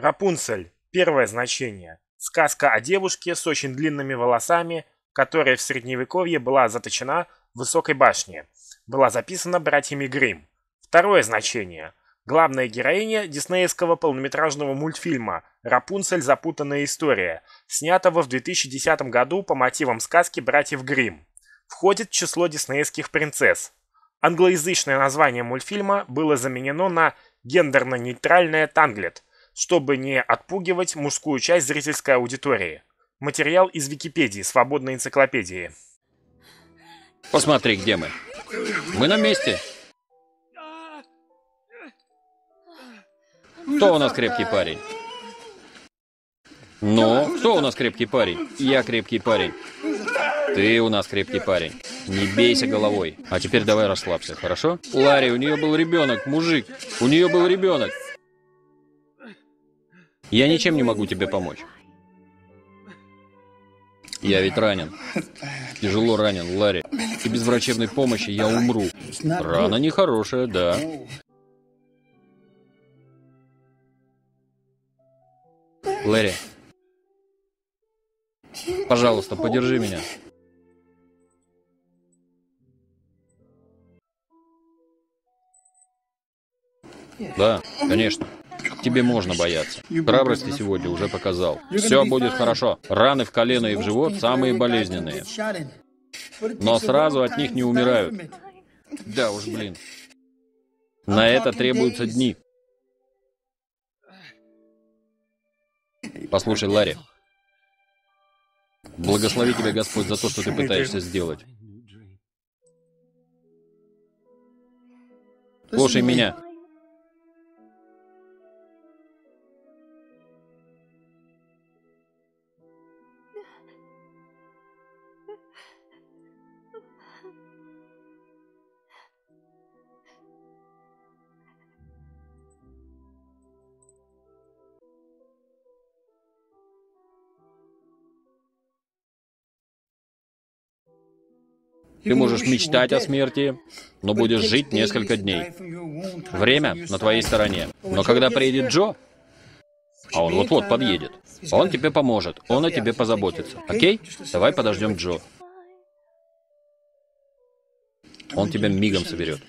Рапунцель. Первое значение. Сказка о девушке с очень длинными волосами, которая в средневековье была заточена в высокой башне. Была записана братьями Гримм. Второе значение. Главная героиня диснеевского полнометражного мультфильма «Рапунцель. Запутанная история», снятого в 2010 году по мотивам сказки братьев Гримм. Входит в число диснеевских принцесс. Англоязычное название мультфильма было заменено на гендерно-нейтральное «Танглет», чтобы не отпугивать мужскую часть зрительской аудитории. Материал из Википедии, свободной энциклопедии. Посмотри, где мы. Мы на месте. Кто у нас крепкий парень? Ну, кто у нас крепкий парень? Я крепкий парень. Ты у нас крепкий парень. Не бейся головой. А теперь давай расслабься, хорошо? Ларри, у нее был ребенок, мужик. У нее был ребенок. Я ничем не могу тебе помочь. Я ведь ранен. Тяжело ранен, Ларри. И без врачебной помощи я умру. Рана нехорошая, да. Лэри, пожалуйста, подержи меня. Да, конечно. Тебе можно бояться. Храбрости сегодня уже показал. Все будет хорошо. Раны в колено и в живот самые болезненные. Но сразу от них не умирают. Да уж, блин. На это требуются дни. Послушай, Ларри. Благослови тебя Господь за то, что ты пытаешься сделать. Слушай меня. Ты можешь мечтать о смерти, но будешь жить несколько дней. Время на твоей стороне. Но когда приедет Джо, а он вот-вот подъедет, он тебе поможет, он о тебе позаботится. Окей? Давай подождем Джо. Он тебя мигом соберет.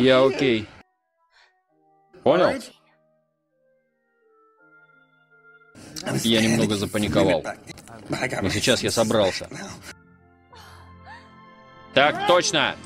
Я окей. Понял? Я немного запаниковал. Но сейчас я собрался. Так точно!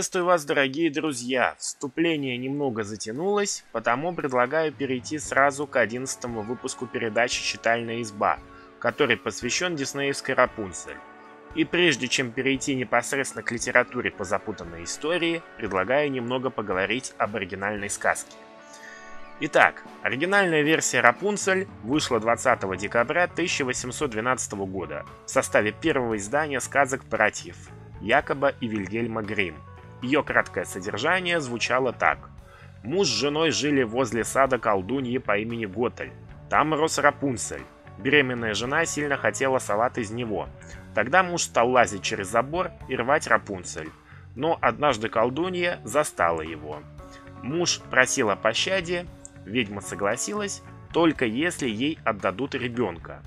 Приветствую вас, дорогие друзья! Вступление немного затянулось, потому предлагаю перейти сразу к одиннадцатому выпуску передачи «Читальная изба», который посвящен диснеевской Рапунцель. И прежде чем перейти непосредственно к литературе по запутанной истории, предлагаю немного поговорить об оригинальной сказке. Итак, оригинальная версия Рапунцель вышла 20 декабря 1812 года в составе первого издания сказок братьев Якоба и Вильгельма Грим. Ее краткое содержание звучало так. Муж с женой жили возле сада колдуньи по имени Готель. Там рос Рапунцель. Беременная жена сильно хотела салат из него. Тогда муж стал лазить через забор и рвать Рапунцель. Но однажды колдунья застала его. Муж просил о пощаде, ведьма согласилась, только если ей отдадут ребенка.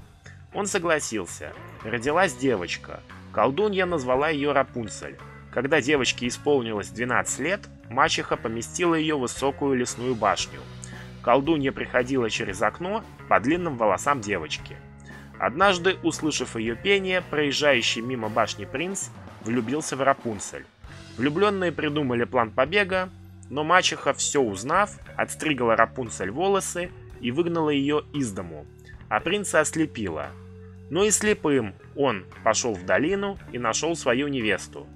Он согласился. Родилась девочка. Колдунья назвала ее Рапунцель. Когда девочке исполнилось 12 лет, мачеха поместила ее в высокую лесную башню. Колдунья приходила через окно по длинным волосам девочки. Однажды, услышав ее пение, проезжающий мимо башни принц влюбился в Рапунцель. Влюбленные придумали план побега, но мачеха, все узнав, отстригала Рапунцель волосы и выгнала ее из дому, а принца ослепила. Но и слепым он пошел в долину и нашел свою невесту.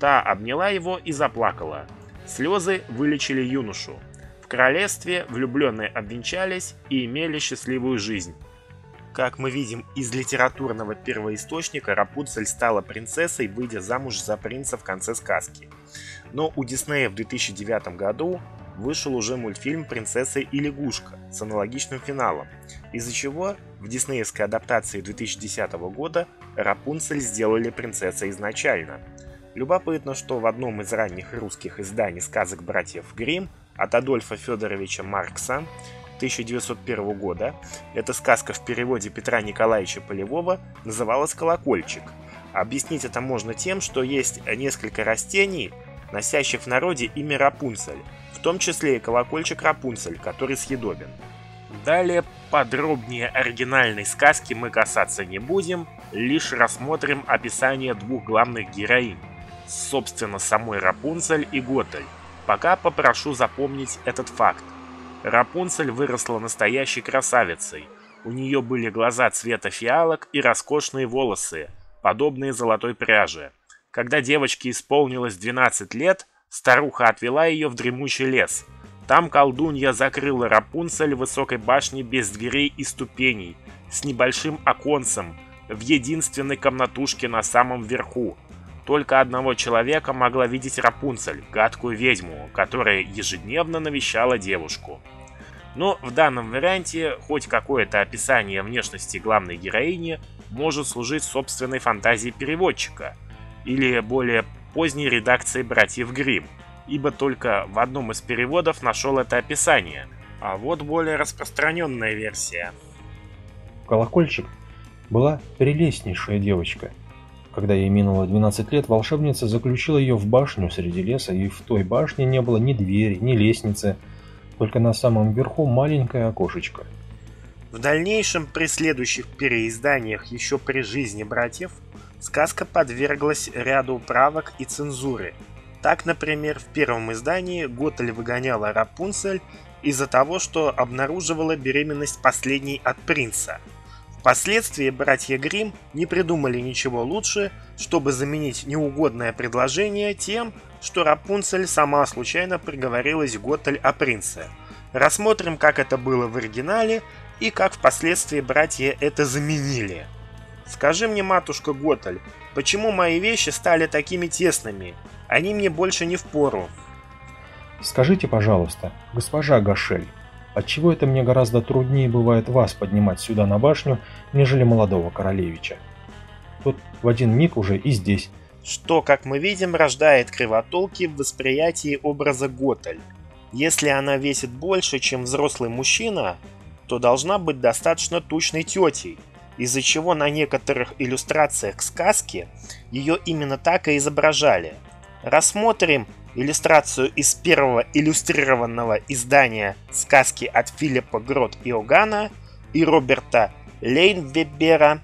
Та обняла его и заплакала. Слезы вылечили юношу. В королевстве влюбленные обвенчались и имели счастливую жизнь. Как мы видим из литературного первоисточника, Рапунцель стала принцессой, выйдя замуж за принца в конце сказки. Но у Диснея в 2009 году вышел уже мультфильм «Принцесса и лягушка» с аналогичным финалом, из-за чего в диснеевской адаптации 2010 года Рапунцель сделали принцессой изначально. Любопытно, что в одном из ранних русских изданий сказок братьев Гримм от Адольфа Федоровича Маркса 1901 года. Эта сказка в переводе Петра Николаевича Полевого называлась «Колокольчик». Объяснить это можно тем, что есть несколько растений, носящих в народе имя Рапунцель, в том числе и колокольчик Рапунцель, который съедобен. Далее подробнее оригинальной сказки мы касаться не будем, лишь рассмотрим описание двух главных героинь, собственно самой Рапунцель и Готель. Пока попрошу запомнить этот факт. Рапунцель выросла настоящей красавицей. У нее были глаза цвета фиалок и роскошные волосы, подобные золотой пряже. Когда девочке исполнилось 12 лет, старуха отвела ее в дремучий лес. Там колдунья закрыла Рапунцель в высокой башне без дверей и ступеней, с небольшим оконцем, в единственной комнатушке на самом верху. Только одного человека могла видеть Рапунцель, гадкую ведьму, которая ежедневно навещала девушку. Но в данном варианте хоть какое-то описание внешности главной героини может служить собственной фантазией переводчика или более поздней редакции братьев Гримм, ибо только в одном из переводов нашел это описание. А вот более распространенная версия. Колокольчик была прелестнейшая девочка. Когда ей минуло 12 лет, волшебница заключила ее в башню среди леса, и в той башне не было ни двери, ни лестницы, только на самом верху маленькое окошечко. В дальнейшем, при следующих переизданиях еще при жизни братьев, сказка подверглась ряду правок и цензуры. Так, например, в первом издании Готель выгоняла Рапунцель из-за того, что обнаруживала беременность последней от принца. Впоследствии братья Грим не придумали ничего лучше, чтобы заменить неугодное предложение тем, что Рапунцель сама случайно приговорилась Готель о принце. Рассмотрим, как это было в оригинале и как впоследствии братья это заменили. Скажи мне, матушка Готель, почему мои вещи стали такими тесными? Они мне больше не впору. Скажите, пожалуйста, госпожа Гашель, отчего это мне гораздо труднее бывает вас поднимать сюда на башню, нежели молодого королевича? Тот в один миг уже и здесь, что, как мы видим, рождает кривотолки в восприятии образа Готель. Если она весит больше, чем взрослый мужчина, то должна быть достаточно тучной тетей, из-за чего на некоторых иллюстрациях к сказке ее именно так и изображали. Рассмотрим иллюстрацию из первого иллюстрированного издания сказки от Филиппа Грот Иоганна и Роберта Лейнвебера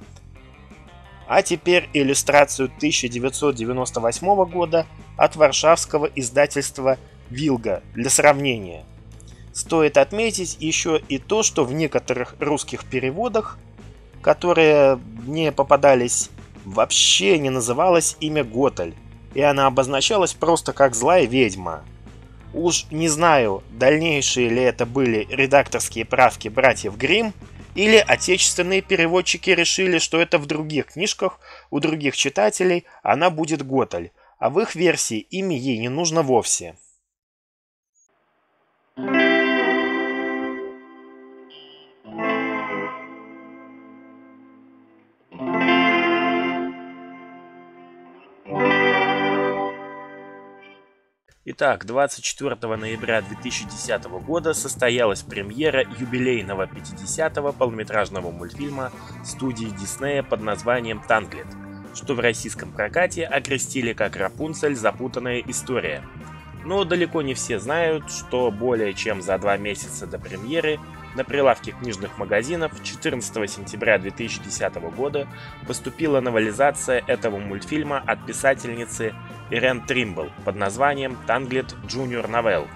а теперь иллюстрацию 1998 года от варшавского издательства «Вилга» для сравнения. Стоит отметить еще и то, что в некоторых русских переводах, которые мне попадались, вообще не называлось имя Готель, и она обозначалась просто как злая ведьма. Уж не знаю, дальнейшие ли это были редакторские правки братьев Гримм, или отечественные переводчики решили, что это в других книжках у других читателей она будет Готаль, а в их версии имя ей не нужно вовсе. Итак, 24 ноября 2010 года состоялась премьера юбилейного 50-го полнометражного мультфильма студии Диснея под названием «Танглет», что в российском прокате окрестили как «Рапунцель. Запутанная история». Но далеко не все знают, что более чем за два месяца до премьеры на прилавке книжных магазинов 14 сентября 2010 года поступила новелизация этого мультфильма от писательницы Ирен Тримбл под названием «Танглет Junior Новелл».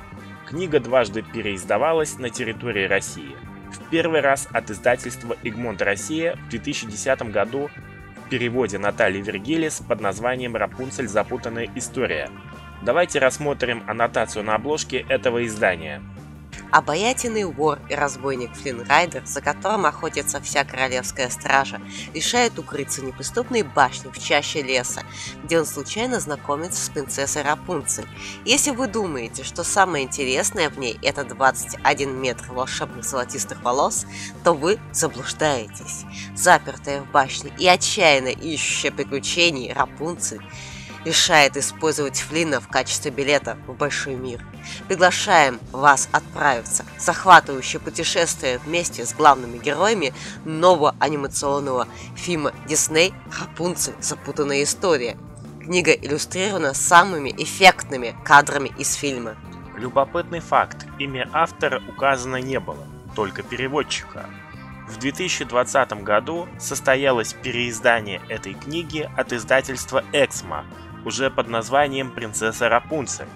Книга дважды переиздавалась на территории России. В первый раз от издательства «Игмонт Россия» в 2010 году в переводе Натальи Вергилис под названием «Рапунцель. Запутанная история». Давайте рассмотрим аннотацию на обложке этого издания – Обаятельный вор и разбойник Флинн Райдер, за которым охотится вся королевская стража, решает укрыться в неприступной башне в чаще леса, где он случайно знакомится с принцессой Рапунцель. Если вы думаете, что самое интересное в ней это 21 метр волшебных золотистых волос, то вы заблуждаетесь. Запертая в башне и отчаянно ищущая приключений Рапунцель решает использовать Флина в качестве билета в большой мир. Приглашаем вас отправиться в захватывающее путешествие вместе с главными героями нового анимационного фильма Дисней «Рапунцель. Запутанная история». Книга иллюстрирована самыми эффектными кадрами из фильма. Любопытный факт. Имя автора указано не было, только переводчика. В 2020 году состоялось переиздание этой книги от издательства «Эксмо», уже под названием «Принцесса Рапунцель».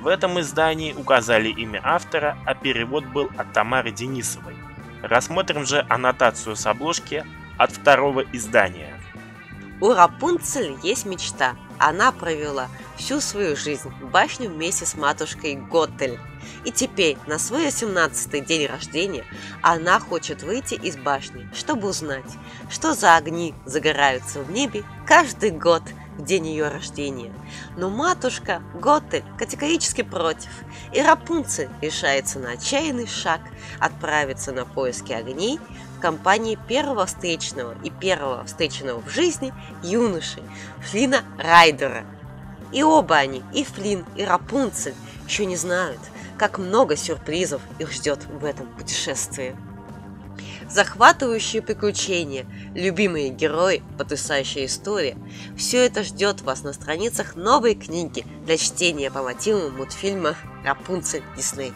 В этом издании указали имя автора, а перевод был от Тамары Денисовой. Рассмотрим же аннотацию с обложки от второго издания. У Рапунцель есть мечта. Она провела всю свою жизнь в башне вместе с матушкой Готель. И теперь, на свой 18-й день рождения, она хочет выйти из башни, чтобы узнать, что за огни загораются в небе каждый год – в день ее рождения. Но матушка Готель категорически против, и Рапунцель решается на отчаянный шаг отправиться на поиски огней в компании первого встречного и первого встреченного в жизни юноши Флина Райдера. И оба они, и Флин, и Рапунцель, еще не знают, как много сюрпризов их ждет в этом путешествии захватывающие приключения, любимые герои, потрясающая история. Все это ждет вас на страницах новой книги для чтения по мотивам мультфильма «Рапунцель Дисней».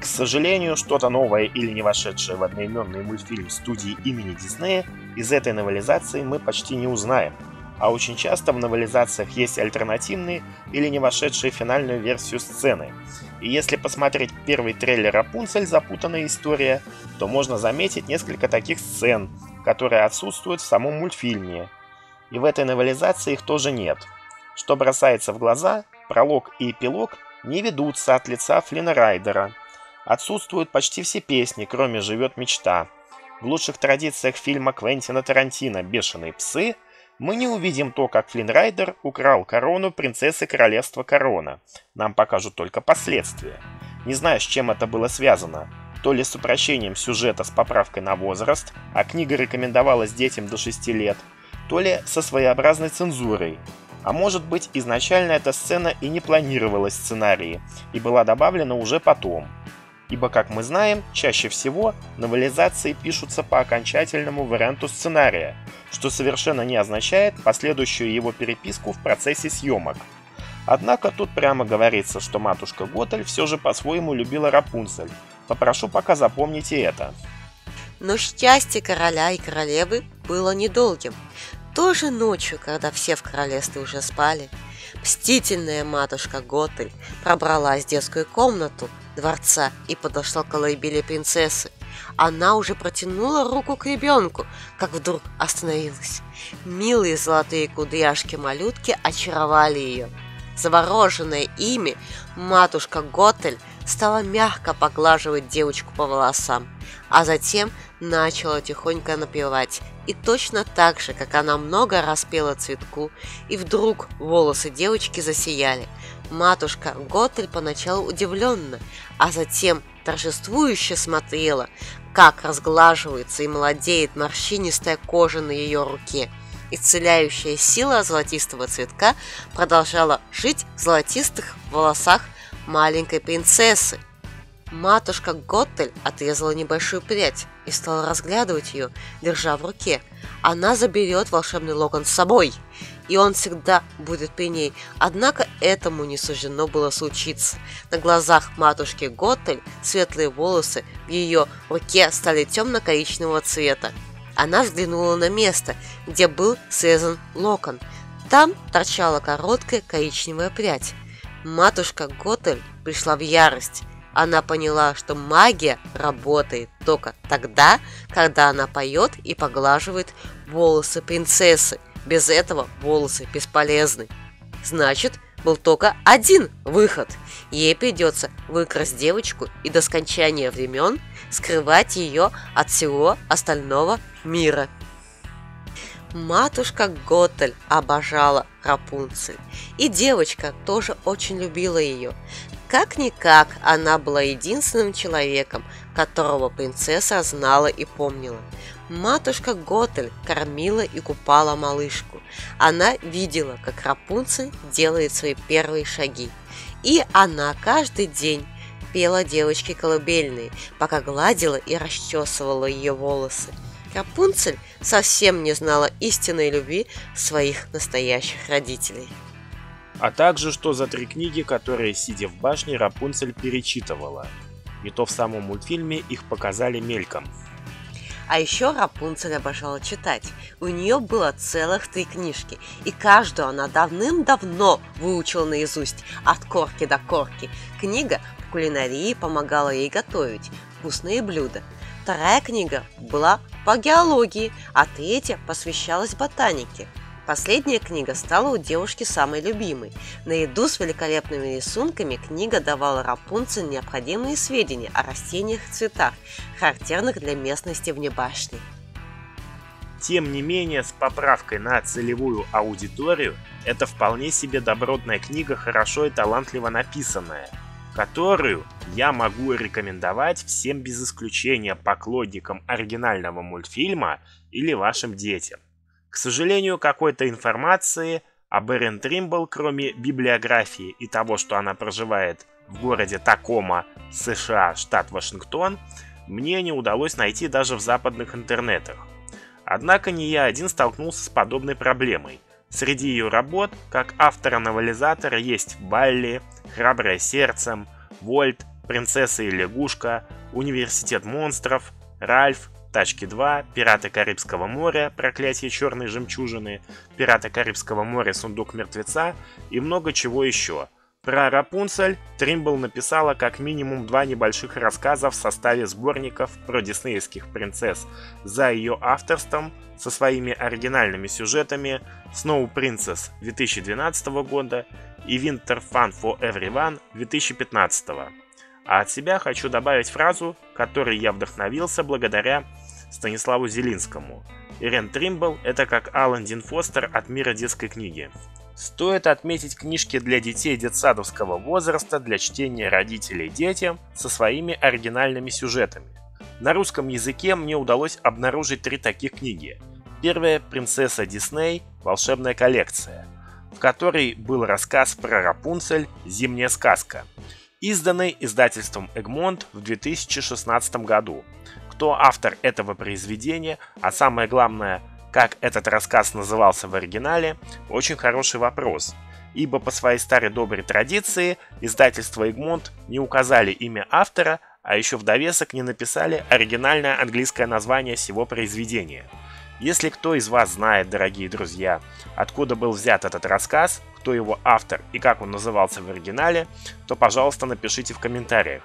К сожалению, что-то новое или не вошедшее в одноименный мультфильм студии имени Диснея из этой новелизации мы почти не узнаем. А очень часто в новелизациях есть альтернативные или не вошедшие финальную версию сцены – и если посмотреть первый трейлер Рапунцель «Запутанная история», то можно заметить несколько таких сцен, которые отсутствуют в самом мультфильме. И в этой новелизации их тоже нет. Что бросается в глаза, пролог и эпилог не ведутся от лица Флина Райдера. Отсутствуют почти все песни, кроме «Живет мечта». В лучших традициях фильма Квентина Тарантино «Бешеные псы» мы не увидим то, как Флинрайдер украл корону принцессы королевства Корона. Нам покажут только последствия. Не знаю, с чем это было связано. То ли с упрощением сюжета с поправкой на возраст, а книга рекомендовалась детям до 6 лет, то ли со своеобразной цензурой. А может быть, изначально эта сцена и не планировалась в сценарии, и была добавлена уже потом. Ибо, как мы знаем, чаще всего новелизации пишутся по окончательному варианту сценария, что совершенно не означает последующую его переписку в процессе съемок. Однако тут прямо говорится, что матушка Готель все же по-своему любила Рапунцель. Попрошу пока запомните это. Но счастье короля и королевы было недолгим. Тоже ночью, когда все в королевстве уже спали, мстительная матушка Готель пробралась в детскую комнату дворца и подошла к колыбели принцессы. Она уже протянула руку к ребенку, как вдруг остановилась. Милые золотые кудряшки-малютки очаровали ее. Завороженная ими, матушка Готель стала мягко поглаживать девочку по волосам, а затем начала тихонько напевать. И точно так же, как она много раз пела цветку, и вдруг волосы девочки засияли. Матушка Готель поначалу удивленно, а затем торжествующе смотрела, как разглаживается и молодеет морщинистая кожа на ее руке. исцеляющая сила золотистого цветка продолжала жить в золотистых волосах маленькой принцессы. Матушка Готтель отрезала небольшую прядь и стала разглядывать ее, держа в руке. Она заберет волшебный локон с собой, и он всегда будет при ней. Однако этому не суждено было случиться. На глазах матушки Готтель светлые волосы в ее руке стали темно-коричневого цвета. Она взглянула на место, где был срезан локон. Там торчала короткая коричневая прядь. Матушка Готель пришла в ярость. Она поняла, что магия работает только тогда, когда она поет и поглаживает волосы принцессы. Без этого волосы бесполезны. Значит, был только один выход. Ей придется выкрасть девочку и до скончания времен скрывать ее от всего остального мира. Матушка Готель обожала Рапунцель, и девочка тоже очень любила ее. Как-никак она была единственным человеком, которого принцесса знала и помнила. Матушка Готель кормила и купала малышку. Она видела, как Рапунцель делает свои первые шаги. И она каждый день пела девочке колыбельные, пока гладила и расчесывала ее волосы. Рапунцель совсем не знала истинной любви своих настоящих родителей. А также, что за три книги, которые, сидя в башне, Рапунцель перечитывала. Не то в самом мультфильме их показали мельком. А еще Рапунцель обожала читать. У нее было целых три книжки, и каждую она давным-давно выучила наизусть, от корки до корки. Книга по кулинарии помогала ей готовить вкусные блюда – Вторая книга была по геологии, а третья посвящалась ботанике. Последняя книга стала у девушки самой любимой. Наряду с великолепными рисунками книга давала Рапунцель необходимые сведения о растениях и цветах, характерных для местности вне башни. Тем не менее, с поправкой на целевую аудиторию, это вполне себе добротная книга, хорошо и талантливо написанная – которую я могу рекомендовать всем без исключения поклонникам оригинального мультфильма или вашим детям. К сожалению, какой-то информации об Эрен Тримбл, кроме библиографии и того, что она проживает в городе Такома, США, штат Вашингтон, мне не удалось найти даже в западных интернетах. Однако не я один столкнулся с подобной проблемой. Среди ее работ, как автора-новелизатора, есть Балли, Храброе сердцем, Вольт, Принцесса и лягушка, Университет монстров, Ральф, Тачки 2, Пираты Карибского моря, Проклятие черной жемчужины, Пираты Карибского моря, Сундук мертвеца и много чего еще. Про Рапунцель Тримбл написала как минимум два небольших рассказа в составе сборников про диснеевских принцесс за ее авторством со своими оригинальными сюжетами Snow Princess 2012 года и Winter Fun for Everyone 2015. А от себя хочу добавить фразу, которой я вдохновился благодаря Станиславу Зелинскому. Ирен Тримбл – это как Алан Дин Фостер от мира детской книги. Стоит отметить книжки для детей детсадовского возраста для чтения родителей детям со своими оригинальными сюжетами. На русском языке мне удалось обнаружить три таких книги. Первая – «Принцесса Дисней. Волшебная коллекция», в которой был рассказ про Рапунцель «Зимняя сказка», изданный издательством Egmont в 2016 году. Кто автор этого произведения, а самое главное, как этот рассказ назывался в оригинале, очень хороший вопрос, ибо по своей старой доброй традиции издательство Egmont не указали имя автора, а еще в довесок не написали оригинальное английское название всего произведения – если кто из вас знает, дорогие друзья, откуда был взят этот рассказ, кто его автор и как он назывался в оригинале, то, пожалуйста, напишите в комментариях.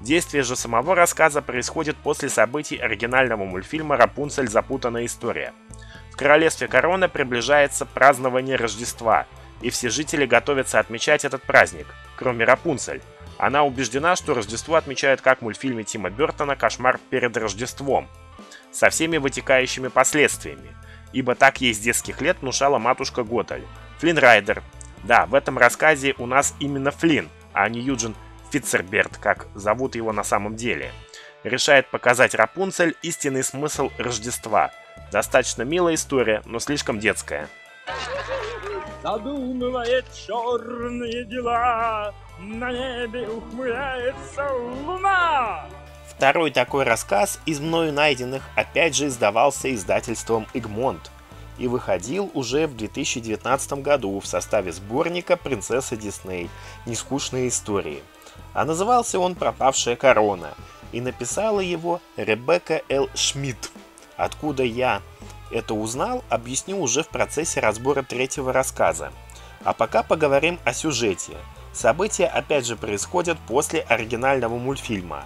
Действие же самого рассказа происходит после событий оригинального мультфильма «Рапунцель. Запутанная история». В Королевстве Корона приближается празднование Рождества, и все жители готовятся отмечать этот праздник, кроме Рапунцель. Она убеждена, что Рождество отмечают как в мультфильме Тима Бертона «Кошмар перед Рождеством», со всеми вытекающими последствиями, ибо так ей с детских лет внушала матушка Готаль. Флинн Райдер. Да, в этом рассказе у нас именно Флинн, а не Юджин Фитцерберт, как зовут его на самом деле. Решает показать Рапунцель истинный смысл Рождества. Достаточно милая история, но слишком детская. Задумывает черные дела, на небе ухмыляется луна. Второй такой рассказ из мною найденных опять же издавался издательством «Игмонт» и выходил уже в 2019 году в составе сборника «Принцесса Дисней. Нескучные истории». А назывался он «Пропавшая корона», и написала его Ребекка Л. Шмидт. Откуда я это узнал, объясню уже в процессе разбора третьего рассказа. А пока поговорим о сюжете. События опять же происходят после оригинального мультфильма.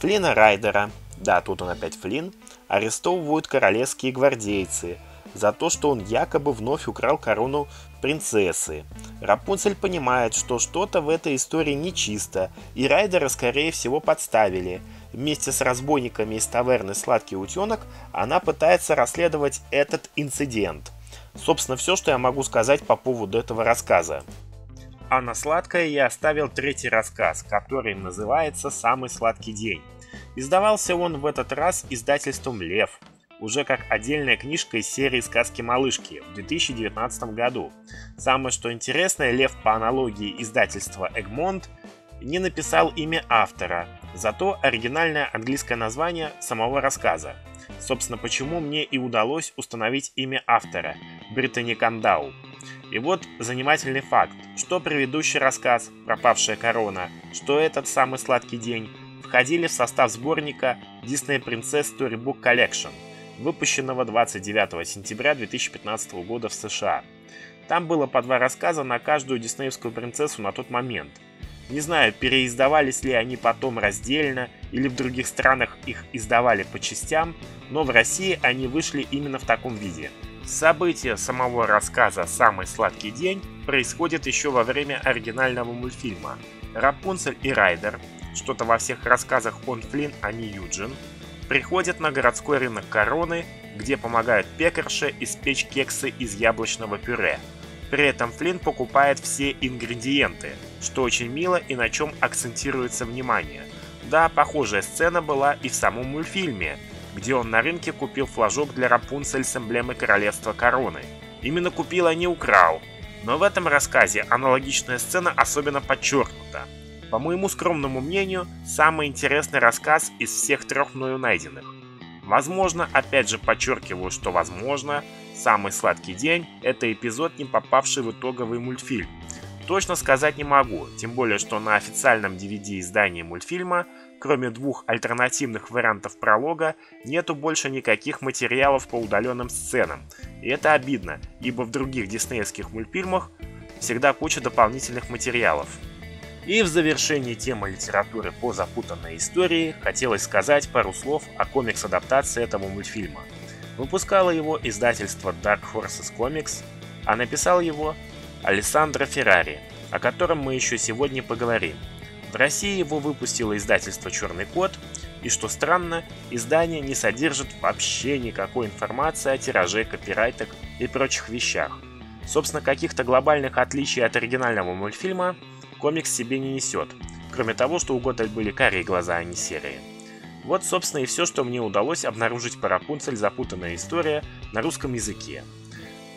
Флина Райдера, да, тут он опять Флин, арестовывают королевские гвардейцы за то, что он якобы вновь украл корону принцессы. Рапунцель понимает, что что-то в этой истории нечисто, и Райдера, скорее всего, подставили. Вместе с разбойниками из таверны «Сладкий утенок» она пытается расследовать этот инцидент. Собственно, все, что я могу сказать по поводу этого рассказа. А на сладкое я оставил третий рассказ, который называется «Самый сладкий день». Издавался он в этот раз издательством «Лев», уже как отдельная книжка из серии «Сказки малышки» в 2019 году. Самое что интересное, Лев по аналогии издательства Egmont не написал имя автора, зато оригинальное английское название самого рассказа. Собственно, почему мне и удалось установить имя автора – Британи Кандау. И вот занимательный факт, что предыдущий рассказ «Пропавшая корона», что этот самый сладкий день входили в состав сборника Disney Princess Storybook Collection – выпущенного 29 сентября 2015 года в США. Там было по два рассказа на каждую диснеевскую принцессу на тот момент. Не знаю, переиздавались ли они потом раздельно или в других странах их издавали по частям, но в России они вышли именно в таком виде. События самого рассказа «Самый сладкий день» происходят еще во время оригинального мультфильма. Рапунцель и Райдер, что-то во всех рассказах он Флинн, а не Юджин, приходят на городской рынок Короны, где помогают пекарше испечь кексы из яблочного пюре. При этом Флинн покупает все ингредиенты, что очень мило и на чем акцентируется внимание. Да, похожая сцена была и в самом мультфильме, где он на рынке купил флажок для Рапунцель с эмблемой королевства короны. Именно купил, а не украл. Но в этом рассказе аналогичная сцена особенно подчеркнута. По моему скромному мнению, самый интересный рассказ из всех трех мною найденных. Возможно, опять же подчеркиваю, что возможно, самый сладкий день – это эпизод, не попавший в итоговый мультфильм. Точно сказать не могу, тем более, что на официальном DVD издании мультфильма, кроме двух альтернативных вариантов пролога, нету больше никаких материалов по удаленным сценам. И это обидно, ибо в других диснеевских мультфильмах всегда куча дополнительных материалов. И в завершении темы литературы по запутанной истории хотелось сказать пару слов о комикс-адаптации этого мультфильма. Выпускало его издательство Dark Horses Comics, а написал его Алессандро Феррари, о котором мы еще сегодня поговорим. В России его выпустило издательство «Черный кот», и что странно, издание не содержит вообще никакой информации о тираже, копирайтах и прочих вещах. Собственно, каких-то глобальных отличий от оригинального мультфильма комикс себе не несет, кроме того, что у Готель были карие глаза, а не серые. Вот, собственно, и все, что мне удалось обнаружить по Рапунцель «Запутанная история» на русском языке.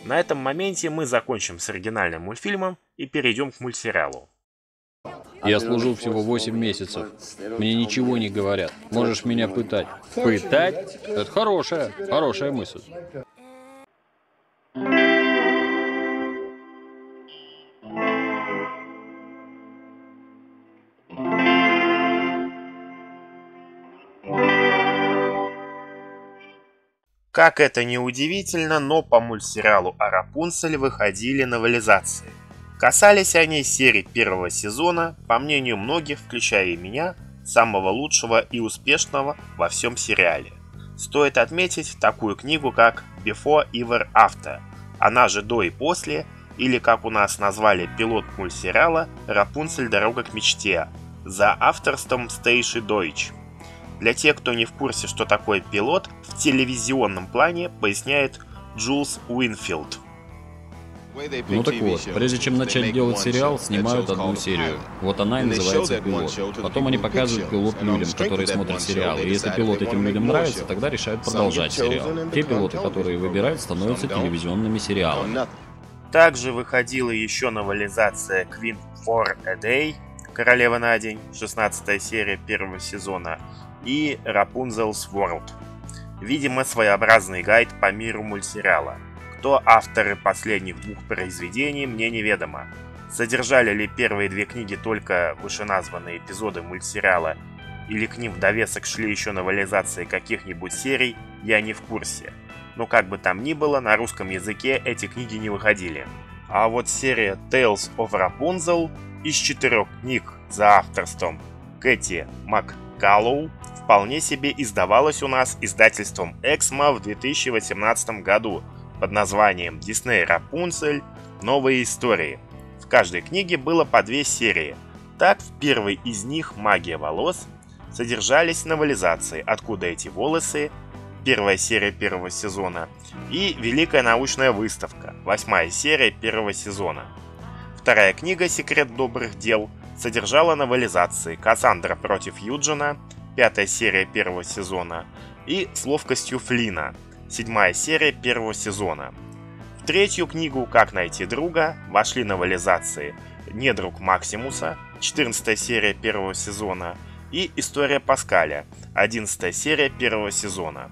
На этом моменте мы закончим с оригинальным мультфильмом и перейдем к мультсериалу. Я служу всего 8 месяцев. Мне ничего не говорят. Можешь меня пытать. Пытать? Это хорошая, хорошая мысль. Как это не удивительно, но по мультсериалу о Рапунцель выходили новелизации. Касались они серии первого сезона, по мнению многих, включая и меня, самого лучшего и успешного во всем сериале. Стоит отметить такую книгу, как Before Ever After, она же до и после, или как у нас назвали пилот мультсериала «Рапунцель. Дорога к мечте» за авторством Стейши Дойч. Для тех, кто не в курсе, что такое пилот, в телевизионном плане поясняет Джулс Уинфилд. Ну так вот, прежде чем начать делать сериал, снимают одну серию. Вот она и называется пилот. Потом они показывают пилот людям, которые смотрят сериал. И если пилот этим людям нравится, тогда решают продолжать сериал. Те пилоты, которые выбирают, становятся телевизионными сериалами. Также выходила еще новелизация Queen for a Day, Королева на день, 16 серия первого сезона, и Rapunzel's World. Видимо, своеобразный гайд по миру мультсериала – кто авторы последних двух произведений, мне неведомо. Содержали ли первые две книги только вышеназванные эпизоды мультсериала, или к ним в довесок шли еще новелизации каких-нибудь серий, я не в курсе. Но как бы там ни было, на русском языке эти книги не выходили. А вот серия Tales of Rapunzel из четырех книг за авторством Кэти МакКаллоу вполне себе издавалась у нас издательством Эксмо в 2018 году – под названием «Дисней Рапунцель. Новые истории». В каждой книге было по две серии. Так, в первой из них «Магия волос» содержались новелизации «Откуда эти волосы», первая серия первого сезона, и «Великая научная выставка», восьмая серия первого сезона. Вторая книга «Секрет добрых дел» содержала новелизации «Кассандра против Юджина», пятая серия первого сезона, и «С ловкостью Флина», седьмая серия первого сезона. В третью книгу «Как найти друга» вошли новелизации «Недруг Максимуса», 14 серия первого сезона, и «История Паскаля», 11 серия первого сезона.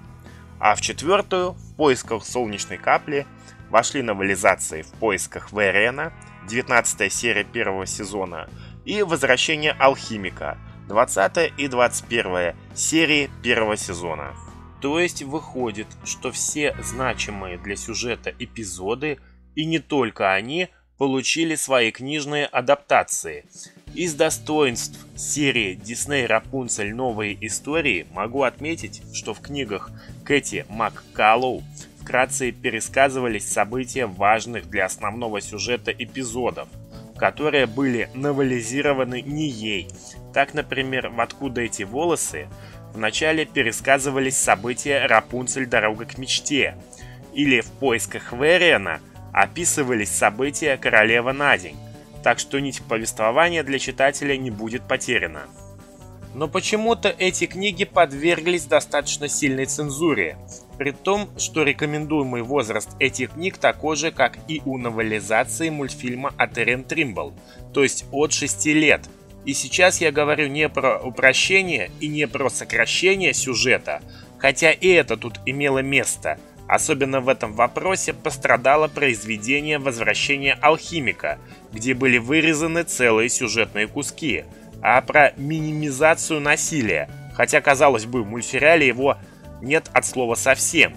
А в четвертую «В поисках солнечной капли» вошли новелизации «В поисках Верена», 19 серия первого сезона, и «Возвращение алхимика», 20 и 21 серии первого сезона. То есть выходит, что все значимые для сюжета эпизоды, и не только они, получили свои книжные адаптации. Из достоинств серии Disney Рапунцель Новые истории могу отметить, что в книгах Кэти МакКаллоу вкратце пересказывались события важных для основного сюжета эпизодов, которые были новелизированы не ей. Так, например, в «Откуда эти волосы» Вначале пересказывались события Рапунцель «Дорога к мечте», или в поисках Вериана описывались события Королева на день, так что нить повествования для читателя не будет потеряна. Но почему-то эти книги подверглись достаточно сильной цензуре, при том, что рекомендуемый возраст этих книг такой же, как и у новелизации мультфильма от Эрен Тримбл, то есть от 6 лет – и сейчас я говорю не про упрощение и не про сокращение сюжета, хотя и это тут имело место. Особенно в этом вопросе пострадало произведение «Возвращение алхимика», где были вырезаны целые сюжетные куски, а про минимизацию насилия, хотя, казалось бы, в мультсериале его нет от слова совсем,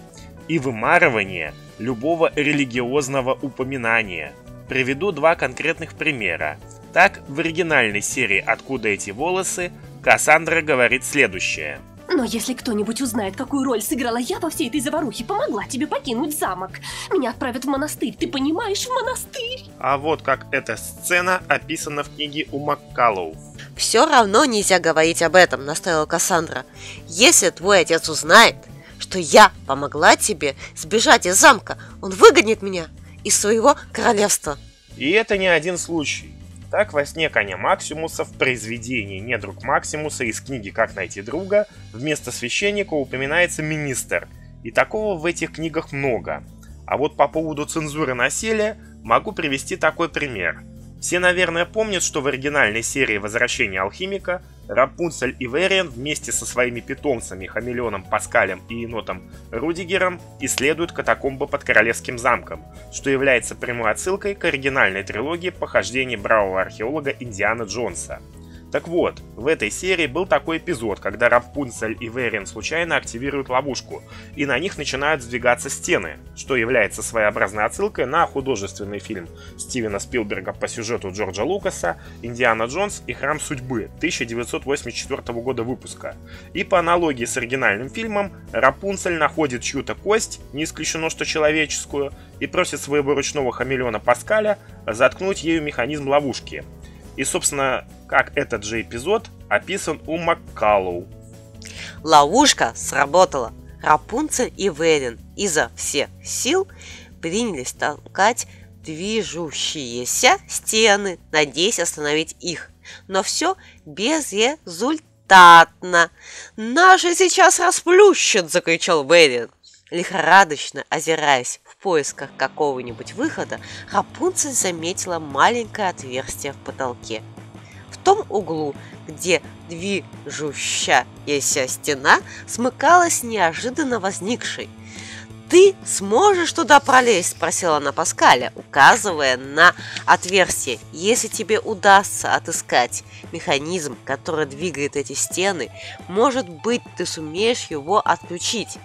и вымарывание любого религиозного упоминания. Приведу два конкретных примера. Так, в оригинальной серии «Откуда эти волосы» Кассандра говорит следующее. Но если кто-нибудь узнает, какую роль сыграла я во всей этой заварухе, помогла тебе покинуть замок, меня отправят в монастырь, ты понимаешь, в монастырь? А вот как эта сцена описана в книге у Маккалоу. Все равно нельзя говорить об этом, настаивала Кассандра. Если твой отец узнает, что я помогла тебе сбежать из замка, он выгонит меня из своего королевства. И это не один случай. Так, во сне коня Максимуса в произведении «Недруг Максимуса» из книги «Как найти друга» вместо священника упоминается министр, и такого в этих книгах много. А вот по поводу цензуры насилия могу привести такой пример. Все, наверное, помнят, что в оригинальной серии «Возвращение алхимика» Рапунцель и Вериан вместе со своими питомцами Хамелеоном Паскалем и енотом Рудигером исследуют катакомбы под Королевским замком, что является прямой отсылкой к оригинальной трилогии похождений бравого археолога Индиана Джонса – так вот, в этой серии был такой эпизод, когда Рапунцель и Верин случайно активируют ловушку, и на них начинают сдвигаться стены, что является своеобразной отсылкой на художественный фильм Стивена Спилберга по сюжету Джорджа Лукаса «Индиана Джонс и Храм Судьбы» 1984 года выпуска. И по аналогии с оригинальным фильмом, Рапунцель находит чью-то кость, не исключено что человеческую, и просит своего ручного хамелеона Паскаля заткнуть ею механизм ловушки – и, собственно, как этот же эпизод описан у Маккаллоу. Ловушка сработала. Рапунцель и Верин изо всех сил принялись толкать движущиеся стены, надеясь остановить их. Но все безрезультатно. «Нас же сейчас расплющат!» – закричал Верин. Лихорадочно озираясь в поисках какого-нибудь выхода, Рапунцель заметила маленькое отверстие в потолке. В том углу, где движущаяся стена смыкалась неожиданно возникшей. «Ты сможешь туда пролезть?» – спросила она Паскаля, указывая на отверстие. «Если тебе удастся отыскать механизм, который двигает эти стены, может быть, ты сумеешь его отключить».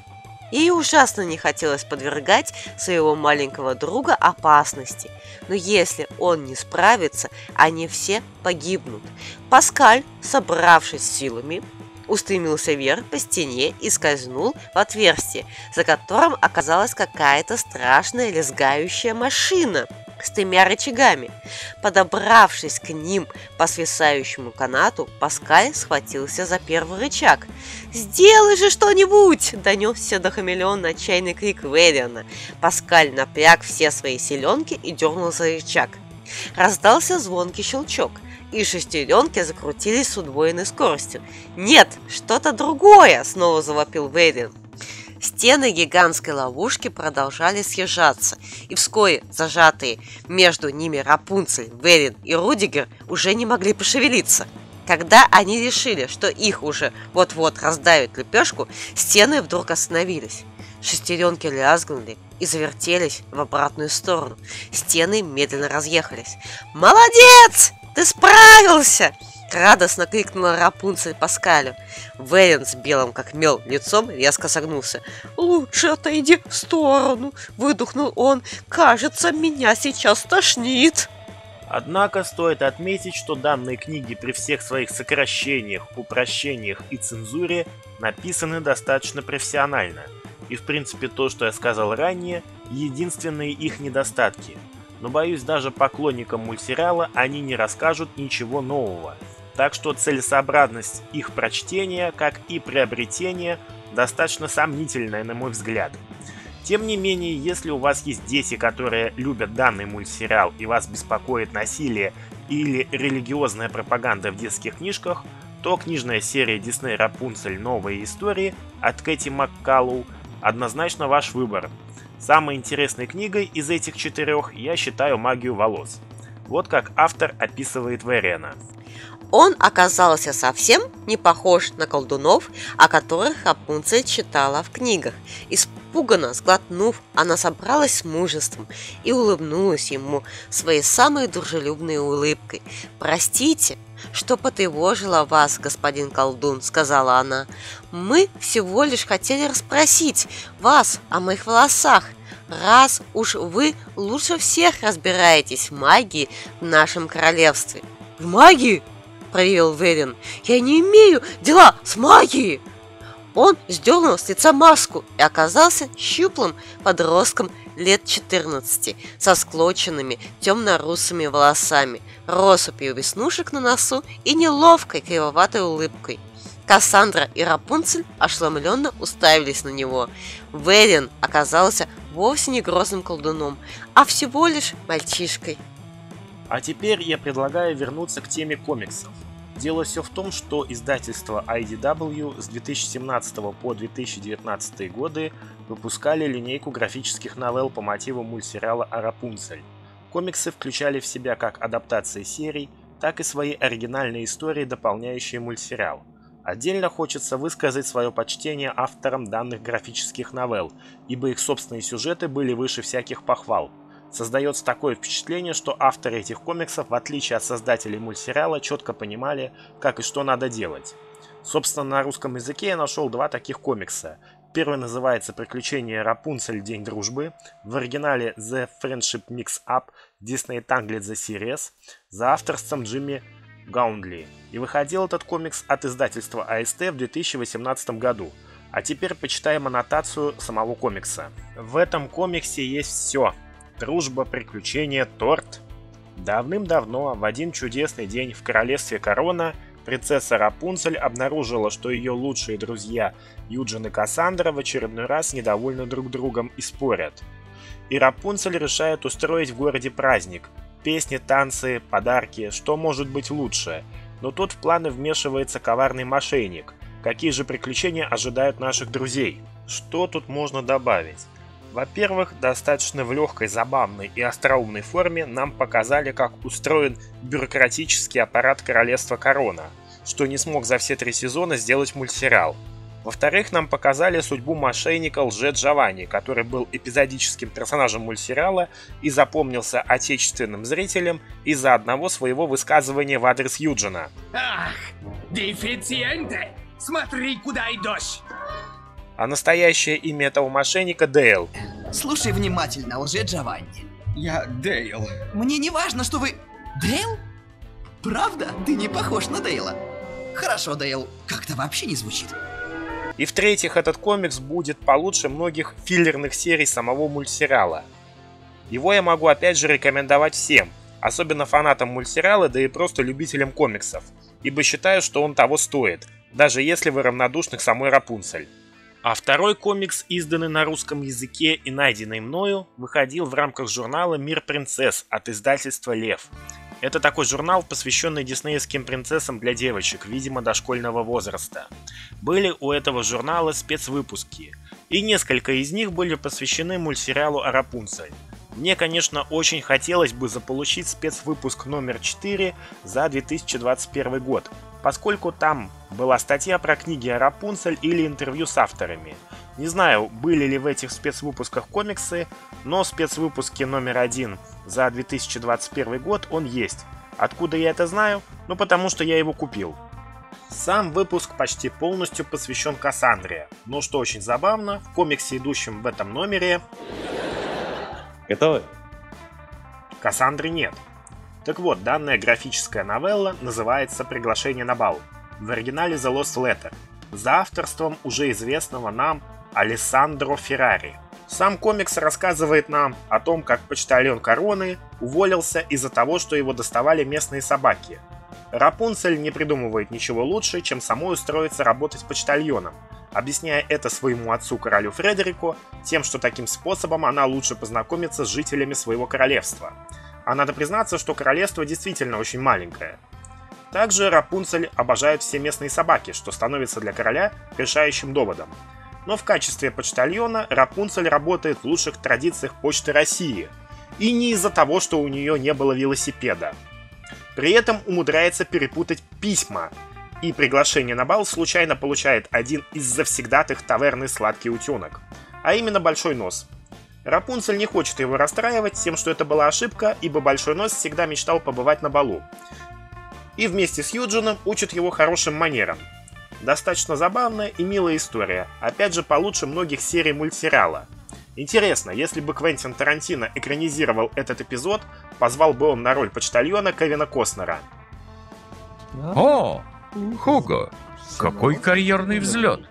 Ей ужасно не хотелось подвергать своего маленького друга опасности, но если он не справится, они все погибнут. Паскаль, собравшись силами, устремился вверх по стене и скользнул в отверстие, за которым оказалась какая-то страшная лезгающая машина – с тремя рычагами. Подобравшись к ним по свисающему канату, Паскаль схватился за первый рычаг. «Сделай же что-нибудь!» – донесся до хамелеона отчаянный крик Вериана. Паскаль напряг все свои селенки и дернул за рычаг. Раздался звонкий щелчок, и шестеренки закрутились с удвоенной скоростью. «Нет, что-то другое!» – снова завопил Верин. Стены гигантской ловушки продолжали съезжаться, и вскоре зажатые между ними Рапунцель, Верин и Рудигер уже не могли пошевелиться. Когда они решили, что их уже вот-вот раздавит лепешку, стены вдруг остановились. Шестеренки лязгнули и завертелись в обратную сторону. Стены медленно разъехались. «Молодец! Ты справился!» Радостно крикнула Рапунцель Паскалю. Верин с белым как мел лицом резко согнулся. «Лучше отойди в сторону!» – выдохнул он. «Кажется, меня сейчас тошнит!» Однако стоит отметить, что данные книги при всех своих сокращениях, упрощениях и цензуре написаны достаточно профессионально. И в принципе то, что я сказал ранее, единственные их недостатки. Но боюсь, даже поклонникам мультсериала они не расскажут ничего нового – так что целесообразность их прочтения, как и приобретения, достаточно сомнительная, на мой взгляд. Тем не менее, если у вас есть дети, которые любят данный мультсериал и вас беспокоит насилие или религиозная пропаганда в детских книжках, то книжная серия Disney Рапунцель Новые истории от Кэти Маккалу однозначно ваш выбор. Самой интересной книгой из этих четырех я считаю «Магию волос». Вот как автор описывает Верена. Он оказался совсем не похож на колдунов, о которых Рапунцель читала в книгах. Испуганно сглотнув, она собралась с мужеством и улыбнулась ему своей самой дружелюбной улыбкой. «Простите, что потревожила вас, господин колдун», — сказала она. «Мы всего лишь хотели расспросить вас о моих волосах, раз уж вы лучше всех разбираетесь в магии в нашем королевстве». «В магии?» проревел Верин. «Я не имею дела с магией!» Он сдернул с лица маску и оказался щуплым подростком лет 14 со склоченными темно-русыми волосами, россыпью веснушек на носу и неловкой кривоватой улыбкой. Кассандра и Рапунцель ошеломленно уставились на него. Верин оказался вовсе не грозным колдуном, а всего лишь мальчишкой. А теперь я предлагаю вернуться к теме комиксов. Дело все в том, что издательство IDW с 2017 по 2019 годы выпускали линейку графических новелл по мотивам мультсериала «Арапунцель». Комиксы включали в себя как адаптации серий, так и свои оригинальные истории, дополняющие мультсериал. Отдельно хочется высказать свое почтение авторам данных графических новелл, ибо их собственные сюжеты были выше всяких похвал – Создается такое впечатление, что авторы этих комиксов, в отличие от создателей мультсериала, четко понимали, как и что надо делать. Собственно, на русском языке я нашел два таких комикса. Первый называется «Приключения Рапунцель. День дружбы». В оригинале «The Friendship Mix Up. Disney Tangled the Series» за авторством Джимми Гаундли. И выходил этот комикс от издательства АСТ в 2018 году. А теперь почитаем аннотацию самого комикса. В этом комиксе есть все – дружба, приключения, торт. Давным-давно, в один чудесный день в королевстве Корона, принцесса Рапунцель обнаружила, что ее лучшие друзья Юджин и Кассандра в очередной раз недовольны друг другом и спорят. И Рапунцель решает устроить в городе праздник. Песни, танцы, подарки, что может быть лучше. Но тут в планы вмешивается коварный мошенник. Какие же приключения ожидают наших друзей? Что тут можно добавить? Во-первых, достаточно в легкой, забавной и остроумной форме нам показали, как устроен бюрократический аппарат королевства Корона, что не смог за все три сезона сделать мультсериал. Во-вторых, нам показали судьбу мошенника Лже Джованни, который был эпизодическим персонажем мультсериала и запомнился отечественным зрителям из-за одного своего высказывания в адрес Юджина. Ах, дефициенты! Смотри, куда идешь! А настоящее имя этого мошенника Дейл. Слушай внимательно, лже Джованни. Я Дейл. Мне не важно, что вы... Дейл? Правда? Ты не похож на Дейла. Хорошо, Дейл, как-то вообще не звучит. И в-третьих, этот комикс будет получше многих филлерных серий самого мультсериала. Его я могу опять же рекомендовать всем, особенно фанатам мультсериала, да и просто любителям комиксов, ибо считаю, что он того стоит, даже если вы равнодушны к самой Рапунцель. А второй комикс, изданный на русском языке и найденный мною, выходил в рамках журнала «Мир принцесс» от издательства «Лев». Это такой журнал, посвященный диснеевским принцессам для девочек, видимо, дошкольного возраста. Были у этого журнала спецвыпуски, и несколько из них были посвящены мультсериалу о Рапунцель. Мне, конечно, очень хотелось бы заполучить спецвыпуск номер 4 за 2021 год, поскольку там была статья про книги о или интервью с авторами. Не знаю, были ли в этих спецвыпусках комиксы, но в спецвыпуске номер один за 2021 год он есть. Откуда я это знаю? Ну потому что я его купил. Сам выпуск почти полностью посвящен Кассандре, но что очень забавно, в комиксе, идущем в этом номере... Готовы? Кассандры нет. Так вот, данная графическая новелла называется «Приглашение на бал». В оригинале The Lost Letter, за авторством уже известного нам Алессандро Феррари. Сам комикс рассказывает нам о том, как почтальон Короны уволился из-за того, что его доставали местные собаки. Рапунцель не придумывает ничего лучше, чем самой устроиться работать почтальоном, объясняя это своему отцу королю Фредерику тем, что таким способом она лучше познакомится с жителями своего королевства – а надо признаться, что королевство действительно очень маленькое. Также Рапунцель обожают все местные собаки, что становится для короля решающим доводом. Но в качестве почтальона Рапунцель работает в лучших традициях Почты России. И не из-за того, что у нее не было велосипеда. При этом умудряется перепутать письма, и приглашение на бал случайно получает один из завсегдатых таверны «Сладкий утенок», а именно Большой Нос, Рапунцель не хочет его расстраивать тем, что это была ошибка, ибо Большой Нос всегда мечтал побывать на балу. И вместе с Юджином учит его хорошим манерам. Достаточно забавная и милая история, опять же получше многих серий мультсериала. Интересно, если бы Квентин Тарантино экранизировал этот эпизод, позвал бы он на роль почтальона Кевина Костнера. О, Хуго, какой карьерный взлет.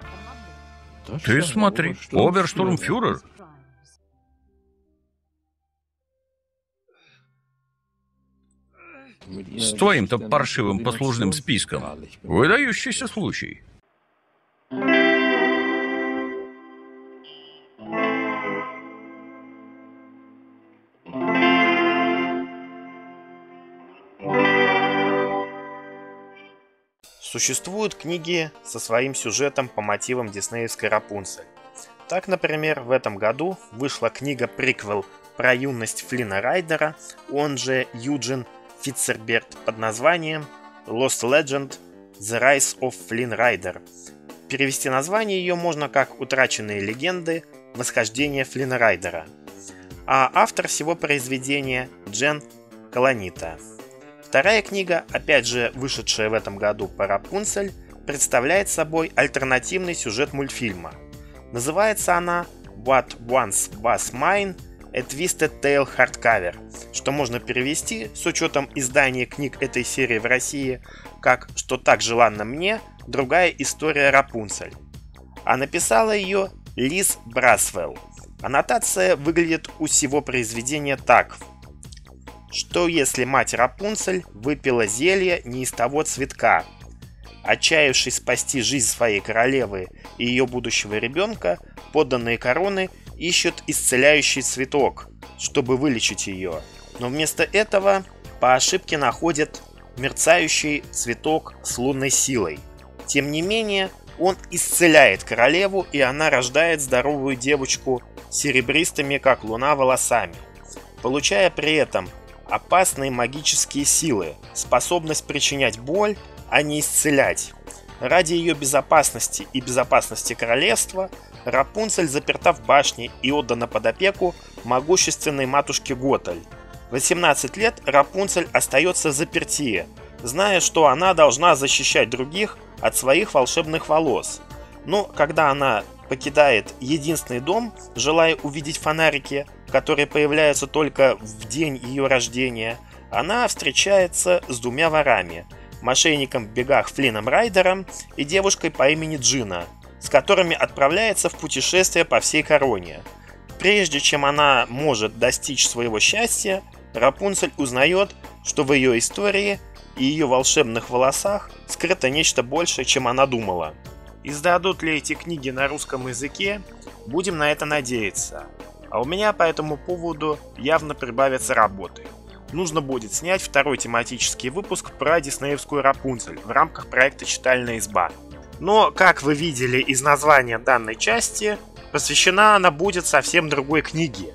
Ты смотри, оберштурмфюрер С твоим-то паршивым послужным списком. Выдающийся случай. Существуют книги со своим сюжетом по мотивам диснеевской Рапунцель. Так, например, в этом году вышла книга-приквел про юность Флина Райдера, он же Юджин Фитцерберт под названием Lost Legend The Rise of Flynn Rider. Перевести название ее можно как «Утраченные легенды. Восхождение Флина Райдера». А автор всего произведения Джен Колонита. Вторая книга, опять же вышедшая в этом году по Рапунцель, представляет собой альтернативный сюжет мультфильма. Называется она What Once Was Mine – A Twisted Tale Hardcover, что можно перевести с учетом издания книг этой серии в России как «Что так желанно мне. Другая история Рапунцель». А написала ее Лиз Брасвелл. Аннотация выглядит у всего произведения так. Что если мать Рапунцель выпила зелье не из того цветка? Отчаявшись спасти жизнь своей королевы и ее будущего ребенка, подданные короны ищут исцеляющий цветок, чтобы вылечить ее. Но вместо этого по ошибке находят мерцающий цветок с лунной силой. Тем не менее, он исцеляет королеву, и она рождает здоровую девочку серебристыми, как луна, волосами, получая при этом опасные магические силы, способность причинять боль, а не исцелять. Ради ее безопасности и безопасности королевства Рапунцель заперта в башне и отдана под опеку могущественной матушке Готель. 18 лет Рапунцель остается заперти, зная, что она должна защищать других от своих волшебных волос. Но когда она покидает единственный дом, желая увидеть фонарики, которые появляются только в день ее рождения, она встречается с двумя ворами – мошенником в бегах Флином Райдером и девушкой по имени Джина, с которыми отправляется в путешествие по всей короне. Прежде чем она может достичь своего счастья, Рапунцель узнает, что в ее истории и ее волшебных волосах скрыто нечто большее, чем она думала. Издадут ли эти книги на русском языке, будем на это надеяться. А у меня по этому поводу явно прибавятся работы. Нужно будет снять второй тематический выпуск про диснеевскую Рапунцель в рамках проекта «Читальная изба». Но, как вы видели из названия данной части, посвящена она будет совсем другой книге.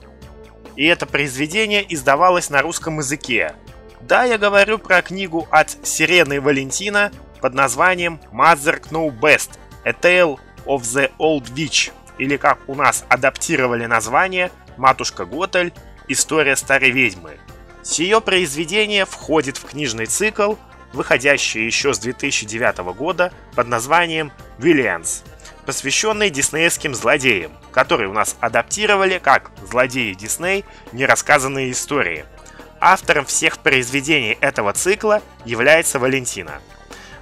И это произведение издавалось на русском языке, да, я говорю про книгу от Сирены Валентина под названием Mother Know Best – A Tale of the Old Witch, или как у нас адаптировали название «Матушка Готель. История старой ведьмы». Сие произведение входит в книжный цикл, выходящий еще с 2009 года под названием «Виллианс», посвященный диснеевским злодеям, которые у нас адаптировали как «Злодеи Дисней. Нерассказанные истории», Автором всех произведений этого цикла является Валентина.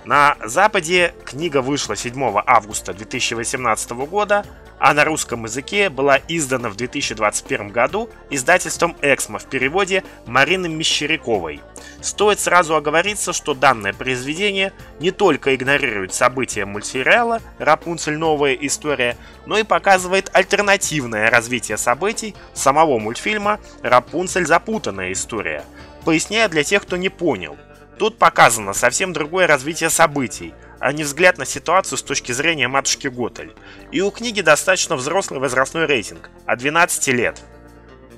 На Западе книга вышла 7 августа 2018 года, а на русском языке была издана в 2021 году издательством «Эксмо» в переводе Марины Мещеряковой. Стоит сразу оговориться, что данное произведение не только игнорирует события мультсериала «Рапунцель. Новая история», но и показывает альтернативное развитие событий самого мультфильма «Рапунцель. Запутанная история», поясняя для тех, кто не понял. Тут показано совсем другое развитие событий – а не взгляд на ситуацию с точки зрения матушки Готель. И у книги достаточно взрослый возрастной рейтинг – от 12 лет.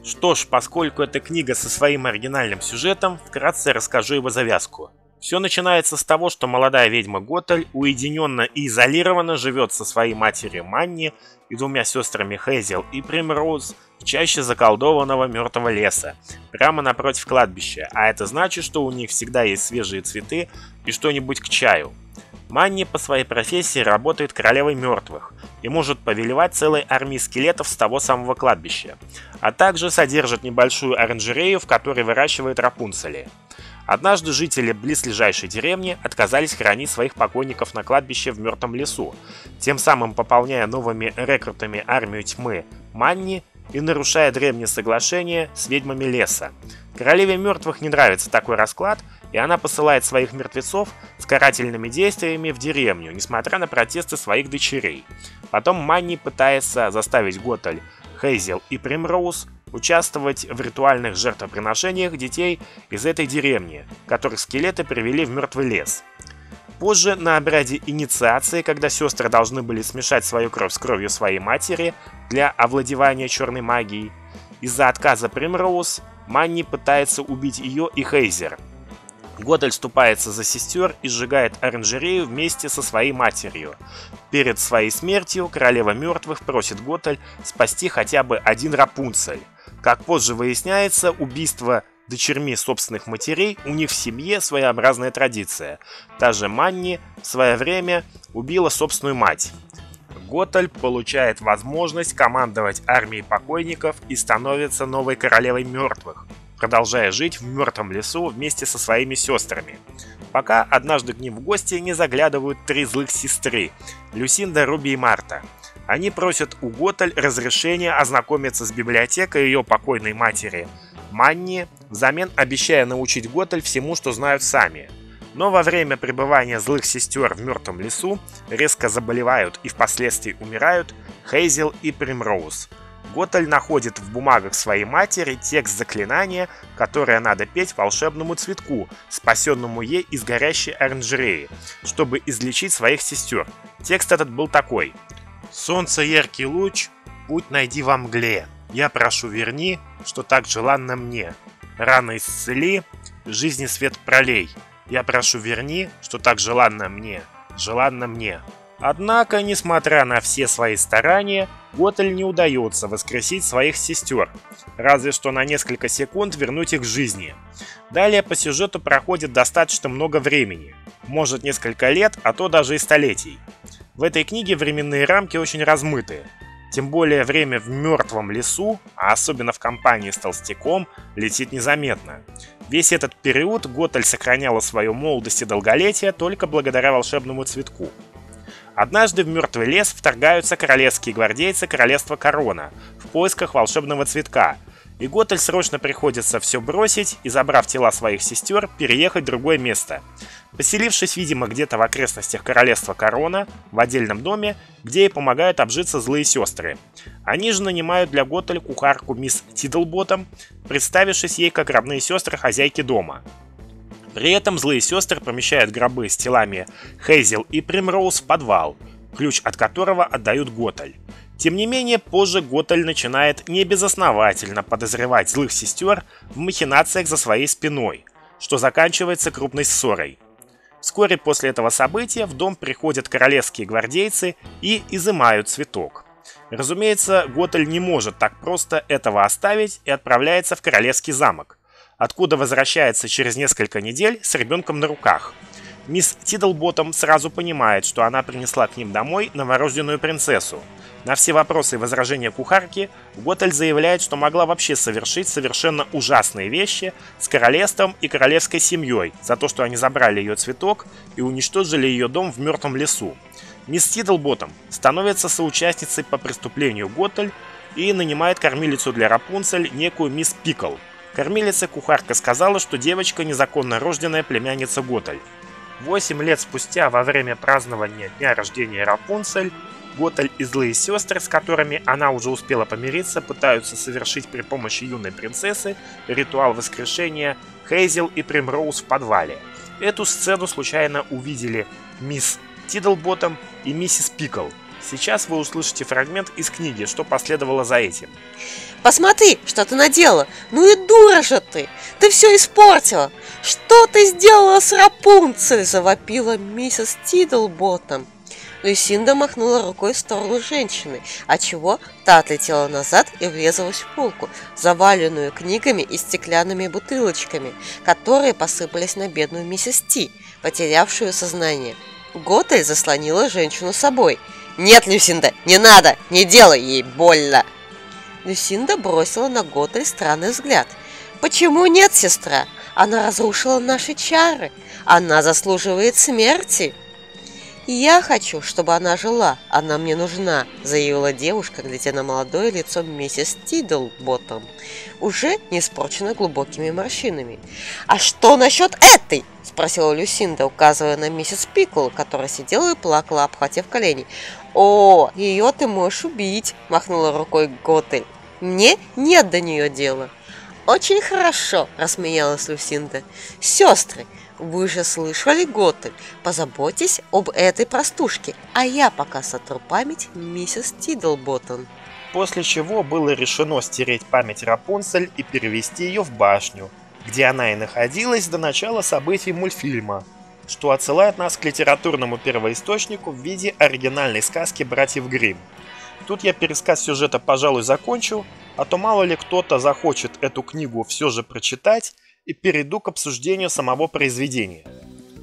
Что ж, поскольку эта книга со своим оригинальным сюжетом, вкратце расскажу его завязку. Все начинается с того, что молодая ведьма Готель уединенно и изолированно живет со своей матерью Манни и двумя сестрами Хейзел и Примроуз в чаще заколдованного мертвого леса, прямо напротив кладбища, а это значит, что у них всегда есть свежие цветы и что-нибудь к чаю. Манни по своей профессии работает королевой мертвых и может повелевать целой армией скелетов с того самого кладбища, а также содержит небольшую оранжерею, в которой выращивает рапунцели. Однажды жители близлежащей деревни отказались хранить своих покойников на кладбище в мертвом лесу, тем самым пополняя новыми рекрутами армию тьмы Манни и нарушая древние соглашения с ведьмами леса. Королеве мертвых не нравится такой расклад, и она посылает своих мертвецов с карательными действиями в деревню, несмотря на протесты своих дочерей. Потом Манни пытается заставить Готаль, Хейзел и Примроуз участвовать в ритуальных жертвоприношениях детей из этой деревни, которых скелеты привели в мертвый лес. Позже, на обряде инициации, когда сестры должны были смешать свою кровь с кровью своей матери для овладевания черной магией, из-за отказа Примроуз Манни пытается убить ее и Хейзер, Годель ступается за сестер и сжигает оранжерею вместе со своей матерью. Перед своей смертью королева мертвых просит Готель спасти хотя бы один Рапунцель. Как позже выясняется, убийство дочерьми собственных матерей у них в семье своеобразная традиция. Та же Манни в свое время убила собственную мать. Готаль получает возможность командовать армией покойников и становится новой королевой мертвых продолжая жить в мертвом лесу вместе со своими сестрами. Пока однажды к ним в гости не заглядывают три злых сестры – Люсинда, Руби и Марта. Они просят у Готель разрешения ознакомиться с библиотекой ее покойной матери Манни, взамен обещая научить Готель всему, что знают сами. Но во время пребывания злых сестер в мертвом лесу резко заболевают и впоследствии умирают Хейзел и Примроуз – Готель находит в бумагах своей матери текст заклинания, которое надо петь волшебному цветку, спасенному ей из горящей оранжереи, чтобы излечить своих сестер. Текст этот был такой. «Солнце яркий луч, путь найди во мгле. Я прошу верни, что так желанно мне. Рано исцели, жизни свет пролей. Я прошу верни, что так желанно мне, желанно мне». Однако, несмотря на все свои старания, Готель не удается воскресить своих сестер, разве что на несколько секунд вернуть их к жизни. Далее по сюжету проходит достаточно много времени, может несколько лет, а то даже и столетий. В этой книге временные рамки очень размытые. Тем более время в мертвом лесу, а особенно в компании с толстяком, летит незаметно. Весь этот период Готель сохраняла свою молодость и долголетие только благодаря волшебному цветку – Однажды в мертвый лес вторгаются королевские гвардейцы королевства Корона в поисках волшебного цветка, и Готель срочно приходится все бросить и, забрав тела своих сестер, переехать в другое место. Поселившись, видимо, где-то в окрестностях королевства Корона, в отдельном доме, где ей помогают обжиться злые сестры. Они же нанимают для Готель кухарку мисс Тидлботом, представившись ей как родные сестры хозяйки дома. При этом злые сестры помещают гробы с телами Хейзел и Примроуз в подвал, ключ от которого отдают Готель. Тем не менее, позже Готель начинает небезосновательно подозревать злых сестер в махинациях за своей спиной, что заканчивается крупной ссорой. Вскоре после этого события в дом приходят королевские гвардейцы и изымают цветок. Разумеется, Готель не может так просто этого оставить и отправляется в королевский замок, откуда возвращается через несколько недель с ребенком на руках. Мисс Тидлботом сразу понимает, что она принесла к ним домой новорожденную принцессу. На все вопросы и возражения кухарки Готель заявляет, что могла вообще совершить совершенно ужасные вещи с королевством и королевской семьей за то, что они забрали ее цветок и уничтожили ее дом в мертвом лесу. Мисс Тидлботом становится соучастницей по преступлению Готель и нанимает кормилицу для Рапунцель, некую мисс Пикл – Кормилица-кухарка сказала, что девочка незаконно рожденная племянница Готель. Восемь лет спустя, во время празднования дня рождения Рапунцель, Готель и злые сестры, с которыми она уже успела помириться, пытаются совершить при помощи юной принцессы ритуал воскрешения Хейзел и Примроуз в подвале. Эту сцену случайно увидели мисс Тидлботом и миссис Пикл. Сейчас вы услышите фрагмент из книги, что последовало за этим. Посмотри, что ты наделала. Ну и дура же ты. Ты все испортила. Что ты сделала с Рапунцель? Завопила миссис Тидлботом. Люсинда махнула рукой в сторону женщины, отчего та отлетела назад и врезалась в полку, заваленную книгами и стеклянными бутылочками, которые посыпались на бедную миссис Ти, потерявшую сознание. Готель заслонила женщину собой. «Нет, Люсинда, не надо! Не делай ей больно!» Люсинда бросила на Готель странный взгляд. «Почему нет, сестра? Она разрушила наши чары. Она заслуживает смерти!» «Я хочу, чтобы она жила. Она мне нужна», — заявила девушка, глядя на молодое лицо миссис Тидлботом, уже не испорчено глубокими морщинами. «А что насчет этой?» — спросила Люсинда, указывая на миссис Пикл, которая сидела и плакала, обхватив колени. «О, ее ты можешь убить!» – махнула рукой Готель. «Мне нет до нее дела». «Очень хорошо!» – рассмеялась Люсинда. «Сестры, вы же слышали, Готель? Позаботьтесь об этой простушке, а я пока сотру память миссис Тидлботтон». После чего было решено стереть память Рапунцель и перевести ее в башню, где она и находилась до начала событий мультфильма – что отсылает нас к литературному первоисточнику в виде оригинальной сказки братьев Гримм. Тут я пересказ сюжета, пожалуй, закончу, а то мало ли кто-то захочет эту книгу все же прочитать и перейду к обсуждению самого произведения.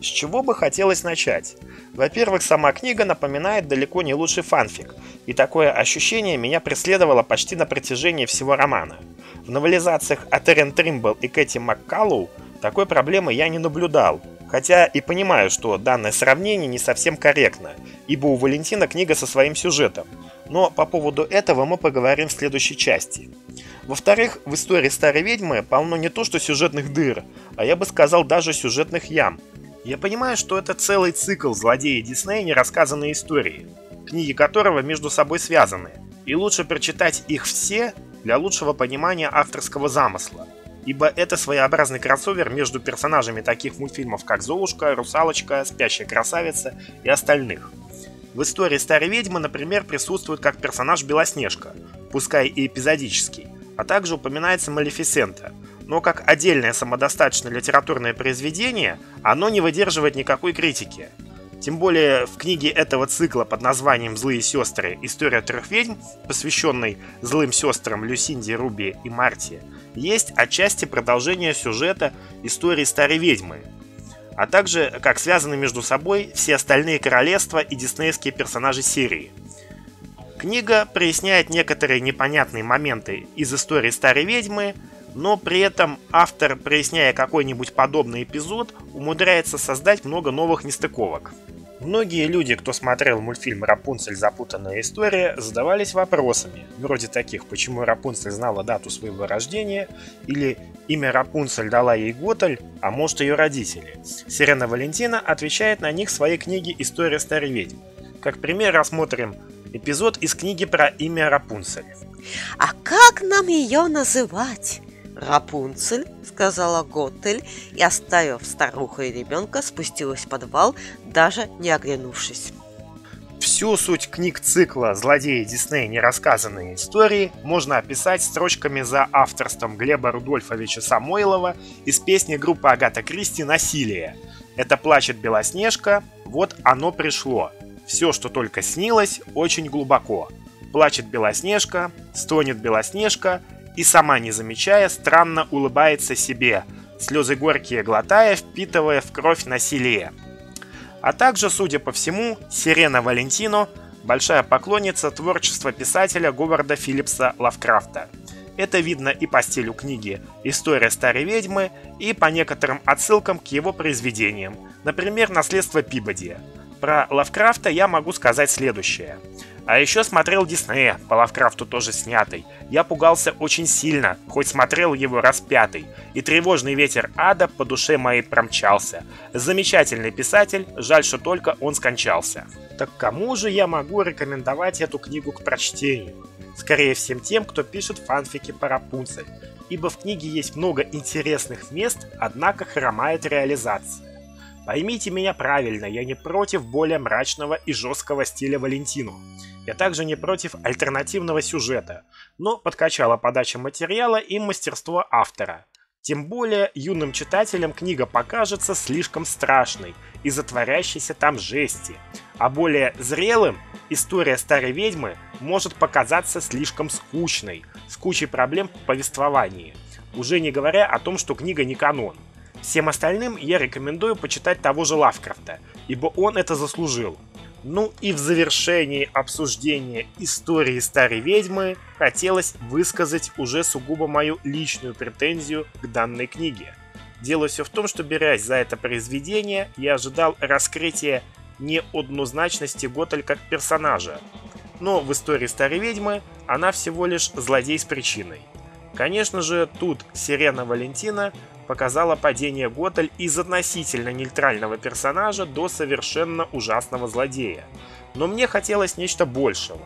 С чего бы хотелось начать? Во-первых, сама книга напоминает далеко не лучший фанфик, и такое ощущение меня преследовало почти на протяжении всего романа. В новелизациях от Эрен Тримбл и Кэти Маккаллоу такой проблемы я не наблюдал, Хотя и понимаю, что данное сравнение не совсем корректно, ибо у Валентина книга со своим сюжетом. Но по поводу этого мы поговорим в следующей части. Во-вторых, в истории Старой Ведьмы полно не то что сюжетных дыр, а я бы сказал даже сюжетных ям. Я понимаю, что это целый цикл злодеи Диснея нерассказанной истории, книги которого между собой связаны. И лучше прочитать их все для лучшего понимания авторского замысла, ибо это своеобразный кроссовер между персонажами таких мультфильмов, как Золушка, Русалочка, Спящая красавица и остальных. В истории Старой Ведьмы, например, присутствует как персонаж Белоснежка, пускай и эпизодический, а также упоминается Малефисента, но как отдельное самодостаточное литературное произведение оно не выдерживает никакой критики. Тем более в книге этого цикла под названием «Злые сестры. История трех ведьм», посвященной злым сестрам Люсинди, Руби и Марти, есть отчасти продолжение сюжета истории Старой Ведьмы, а также как связаны между собой все остальные королевства и диснеевские персонажи серии. Книга проясняет некоторые непонятные моменты из истории Старой Ведьмы, но при этом автор, проясняя какой-нибудь подобный эпизод, умудряется создать много новых нестыковок. Многие люди, кто смотрел мультфильм «Рапунцель. Запутанная история», задавались вопросами, вроде таких, почему Рапунцель знала дату своего рождения, или имя Рапунцель дала ей Готель, а может ее родители. Сирена Валентина отвечает на них в своей книге «История старой ведьм». Как пример рассмотрим эпизод из книги про имя Рапунцель. А как нам ее называть? «Рапунцель», — сказала Готель, и, оставив старуху и ребенка, спустилась в подвал, даже не оглянувшись. Всю суть книг цикла «Злодеи Диснея. Нерассказанные истории» можно описать строчками за авторством Глеба Рудольфовича Самойлова из песни группы Агата Кристи «Насилие». Это плачет Белоснежка, вот оно пришло. Все, что только снилось, очень глубоко. Плачет Белоснежка, стонет Белоснежка, и сама не замечая, странно улыбается себе, слезы горькие глотая, впитывая в кровь насилие. А также, судя по всему, Сирена Валентино – большая поклонница творчества писателя Говарда Филлипса Лавкрафта. Это видно и по стилю книги «История старой ведьмы», и по некоторым отсылкам к его произведениям, например, «Наследство Пибоди». Про Лавкрафта я могу сказать следующее – а еще смотрел Диснея, по Лавкрафту тоже снятый. Я пугался очень сильно, хоть смотрел его распятый. И тревожный ветер ада по душе моей промчался. Замечательный писатель, жаль, что только он скончался. Так кому же я могу рекомендовать эту книгу к прочтению? Скорее всем тем, кто пишет фанфики по Рапунцель. Ибо в книге есть много интересных мест, однако хромает реализация. Поймите меня правильно, я не против более мрачного и жесткого стиля Валентину. Я также не против альтернативного сюжета, но подкачала подача материала и мастерство автора. Тем более юным читателям книга покажется слишком страшной из-за там жести, а более зрелым история старой ведьмы может показаться слишком скучной, с кучей проблем в повествовании, уже не говоря о том, что книга не канон. Всем остальным я рекомендую почитать того же Лавкрафта, ибо он это заслужил. Ну и в завершении обсуждения истории старой ведьмы хотелось высказать уже сугубо мою личную претензию к данной книге. Дело все в том, что берясь за это произведение, я ожидал раскрытия неоднозначности Готель как персонажа. Но в истории старой ведьмы она всего лишь злодей с причиной. Конечно же, тут Сирена Валентина показала падение Готель из относительно нейтрального персонажа до совершенно ужасного злодея. Но мне хотелось нечто большего.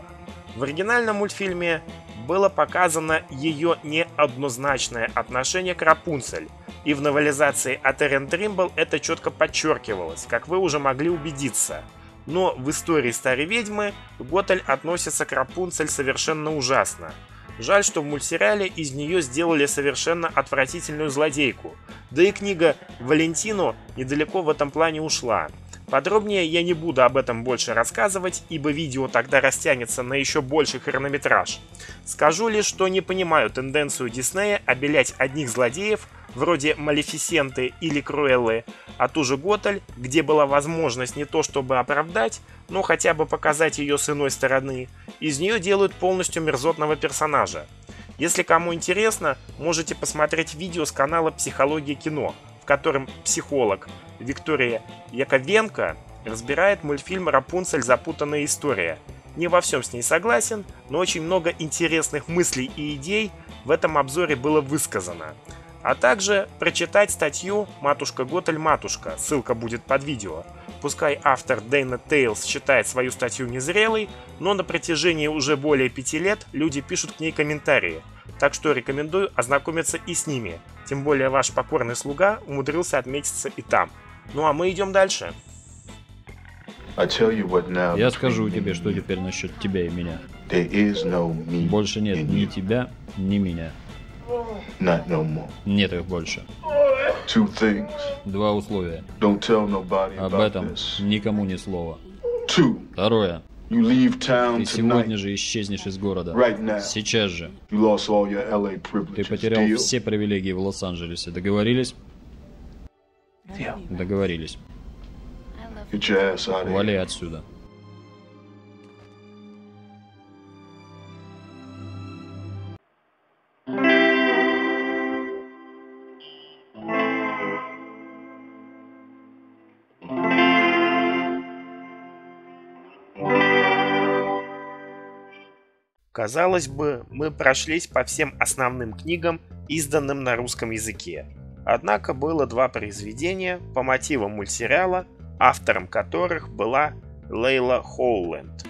В оригинальном мультфильме было показано ее неоднозначное отношение к Рапунцель, и в новелизации от Эрен Тримбл это четко подчеркивалось, как вы уже могли убедиться. Но в истории Старой Ведьмы Готель относится к Рапунцель совершенно ужасно. Жаль, что в мультсериале из нее сделали совершенно отвратительную злодейку. Да и книга «Валентино» недалеко в этом плане ушла. Подробнее я не буду об этом больше рассказывать, ибо видео тогда растянется на еще больший хронометраж. Скажу лишь, что не понимаю тенденцию Диснея обелять одних злодеев – вроде Малефисенты или Круэллы, а ту же Готель, где была возможность не то чтобы оправдать, но хотя бы показать ее с иной стороны, из нее делают полностью мерзотного персонажа. Если кому интересно, можете посмотреть видео с канала «Психология кино», в котором психолог Виктория Яковенко разбирает мультфильм «Рапунцель. Запутанная история». Не во всем с ней согласен, но очень много интересных мыслей и идей в этом обзоре было высказано а также прочитать статью «Матушка Готель Матушка», ссылка будет под видео, Пускай автор Дэйна Тейлс считает свою статью незрелой, но на протяжении уже более пяти лет люди пишут к ней комментарии, так что рекомендую ознакомиться и с ними, тем более ваш покорный слуга умудрился отметиться и там. Ну а мы идем дальше. Я скажу тебе, что теперь насчет тебя и меня. Больше нет ни тебя, ни меня. Нет их больше. Два условия. Об этом никому ни слова. Второе. Ты сегодня же исчезнешь из города. Сейчас же. Ты потерял все привилегии в Лос-Анджелесе. Договорились? Договорились. Вали отсюда. Казалось бы, мы прошлись по всем основным книгам, изданным на русском языке. Однако было два произведения по мотивам мультсериала, автором которых была Лейла Хоуленд.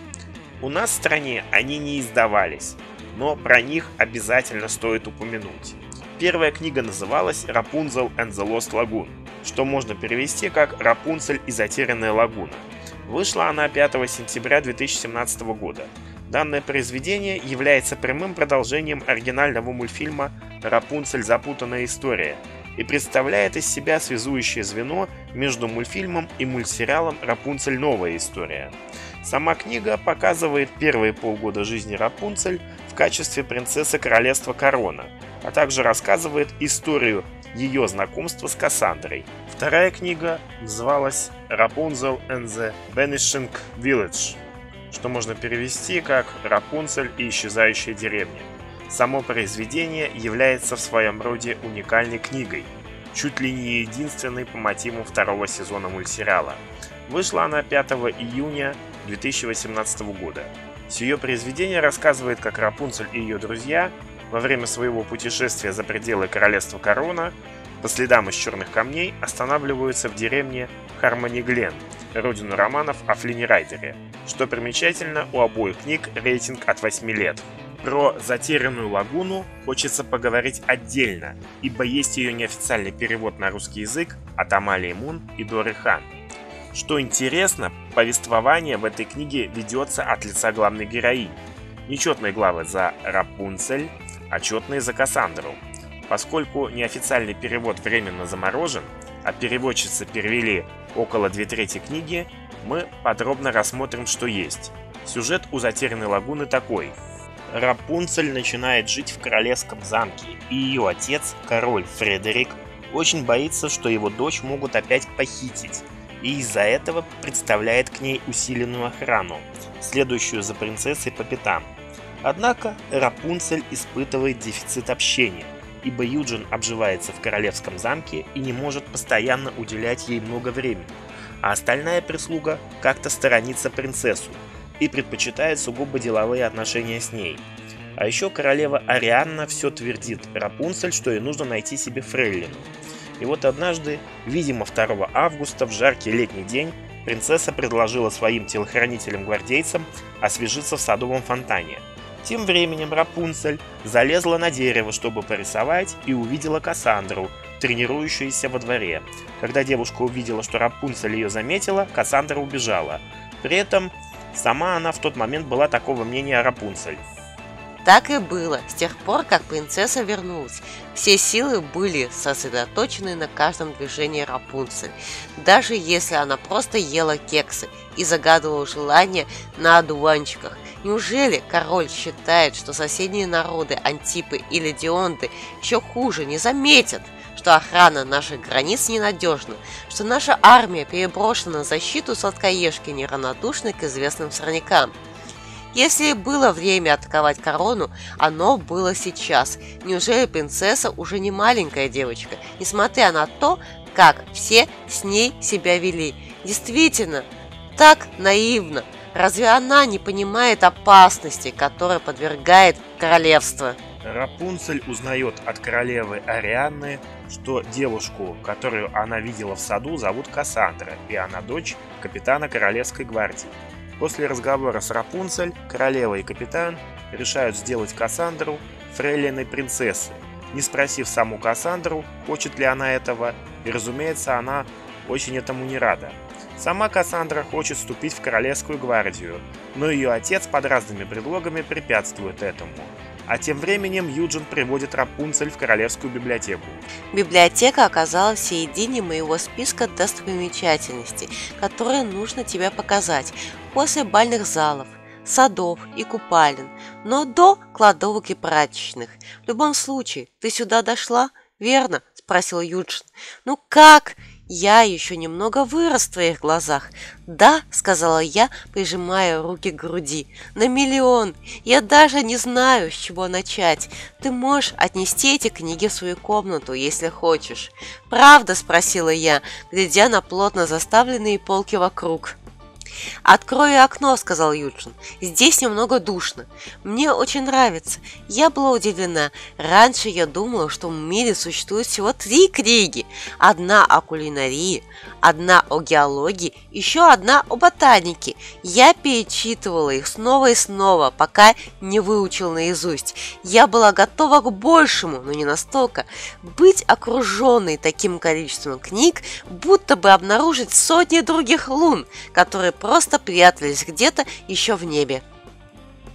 У нас в стране они не издавались, но про них обязательно стоит упомянуть. Первая книга называлась «Рапунзел and the Lost Lagoon», что можно перевести как «Рапунцель и затерянная лагуна». Вышла она 5 сентября 2017 года – Данное произведение является прямым продолжением оригинального мультфильма «Рапунцель. Запутанная история» и представляет из себя связующее звено между мультфильмом и мультсериалом «Рапунцель. Новая история». Сама книга показывает первые полгода жизни Рапунцель в качестве принцессы королевства Корона, а также рассказывает историю ее знакомства с Кассандрой. Вторая книга называлась «Rapunzel and the Vanishing Village», что можно перевести как «Рапунцель и исчезающая деревня». Само произведение является в своем роде уникальной книгой, чуть ли не единственной по мотивам второго сезона мультсериала. Вышла она 5 июня 2018 года. Сие произведение рассказывает, как Рапунцель и ее друзья во время своего путешествия за пределы королевства Корона по следам из черных камней останавливаются в деревне Хармони Глен, родину романов о Флине Райдере. Что примечательно, у обоих книг рейтинг от 8 лет. Про «Затерянную лагуну» хочется поговорить отдельно, ибо есть ее неофициальный перевод на русский язык от Амалии Мун и Доры Хан. Что интересно, повествование в этой книге ведется от лица главной героини. Нечетные главы за Рапунцель, а четные за Кассандру. Поскольку неофициальный перевод временно заморожен, а переводчицы перевели около две трети книги, мы подробно рассмотрим, что есть. Сюжет у «Затерянной лагуны» такой. Рапунцель начинает жить в королевском замке, и ее отец, король Фредерик, очень боится, что его дочь могут опять похитить, и из-за этого представляет к ней усиленную охрану, следующую за принцессой по пятам. Однако Рапунцель испытывает дефицит общения – ибо Юджин обживается в королевском замке и не может постоянно уделять ей много времени, а остальная прислуга как-то сторонится принцессу и предпочитает сугубо деловые отношения с ней. А еще королева Арианна все твердит Рапунцель, что ей нужно найти себе фрейлину. И вот однажды, видимо 2 августа, в жаркий летний день, принцесса предложила своим телохранителям-гвардейцам освежиться в садовом фонтане – тем временем Рапунцель залезла на дерево, чтобы порисовать, и увидела Кассандру, тренирующуюся во дворе. Когда девушка увидела, что Рапунцель ее заметила, Кассандра убежала. При этом сама она в тот момент была такого мнения о Рапунцель. Так и было. С тех пор, как принцесса вернулась, все силы были сосредоточены на каждом движении Рапунцель, даже если она просто ела кексы и загадывала желания на одуванчиках. Неужели король считает, что соседние народы, Антипы или Дионты, еще хуже, не заметят, что охрана наших границ ненадежна, что наша армия переброшена на защиту сладкоежки неравнодушной к известным сорнякам? Если было время атаковать корону, оно было сейчас. Неужели принцесса уже не маленькая девочка, несмотря на то, как все с ней себя вели? Действительно, так наивно. Разве она не понимает опасности, которой подвергает королевство? Рапунцель узнает от королевы Арианны, что девушку, которую она видела в саду, зовут Кассандра, и она дочь капитана Королевской гвардии. После разговора с Рапунцель, королева и капитан решают сделать Кассандру фрейлиной принцессы, не спросив саму Кассандру, хочет ли она этого, и, разумеется, она очень этому не рада. Сама Кассандра хочет вступить в Королевскую гвардию, но ее отец под разными предлогами препятствует этому. А тем временем Юджин приводит Рапунцель в Королевскую библиотеку. Библиотека оказалась в середине моего списка достопримечательностей, которые нужно тебе показать после бальных залов, садов и купалин, но до кладовок и прачечных. В любом случае, ты сюда дошла, верно? спросил Юджин. Ну как? Я еще немного вырос в твоих глазах. Да, сказала я, прижимая руки к груди. На миллион. Я даже не знаю, с чего начать. Ты можешь отнести эти книги в свою комнату, если хочешь. Правда, спросила я, глядя на плотно заставленные полки вокруг. «Открою окно», — сказал Юджин. «Здесь немного душно. Мне очень нравится. Я была удивлена. Раньше я думала, что в мире существует всего три книги. Одна о кулинарии, одна о геологии, еще одна о ботанике. Я перечитывала их снова и снова, пока не выучил наизусть. Я была готова к большему, но не настолько. Быть окруженной таким количеством книг, будто бы обнаружить сотни других лун, которые просто прятались где-то еще в небе.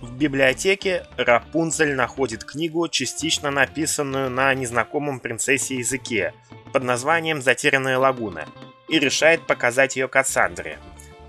В библиотеке Рапунцель находит книгу, частично написанную на незнакомом принцессе языке, под названием «Затерянная лагуна», и решает показать ее Кассандре.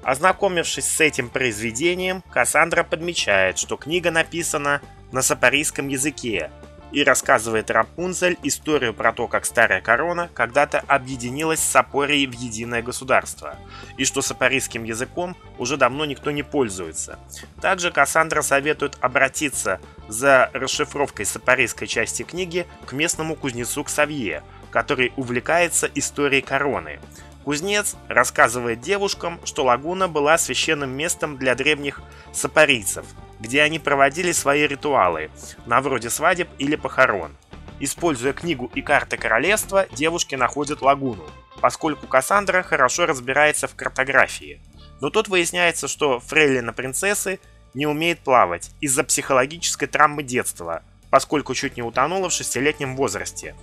Ознакомившись с этим произведением, Кассандра подмечает, что книга написана на сапарийском языке, и рассказывает Рапунцель историю про то, как Старая Корона когда-то объединилась с Сапорией в единое государство, и что сапарийским языком уже давно никто не пользуется. Также Кассандра советует обратиться за расшифровкой сапарийской части книги к местному кузнецу Ксавье, который увлекается историей короны. Кузнец рассказывает девушкам, что лагуна была священным местом для древних сапарийцев, где они проводили свои ритуалы, на вроде свадеб или похорон. Используя книгу и карты королевства, девушки находят лагуну, поскольку Кассандра хорошо разбирается в картографии. Но тут выясняется, что фрейлина принцессы не умеет плавать из-за психологической травмы детства, поскольку чуть не утонула в шестилетнем возрасте.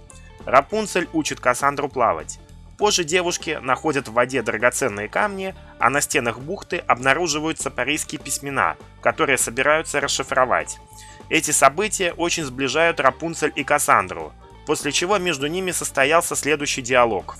Рапунцель учит Кассандру плавать. Позже девушки находят в воде драгоценные камни, а на стенах бухты обнаруживаются парийские письмена, которые собираются расшифровать. Эти события очень сближают Рапунцель и Кассандру, после чего между ними состоялся следующий диалог.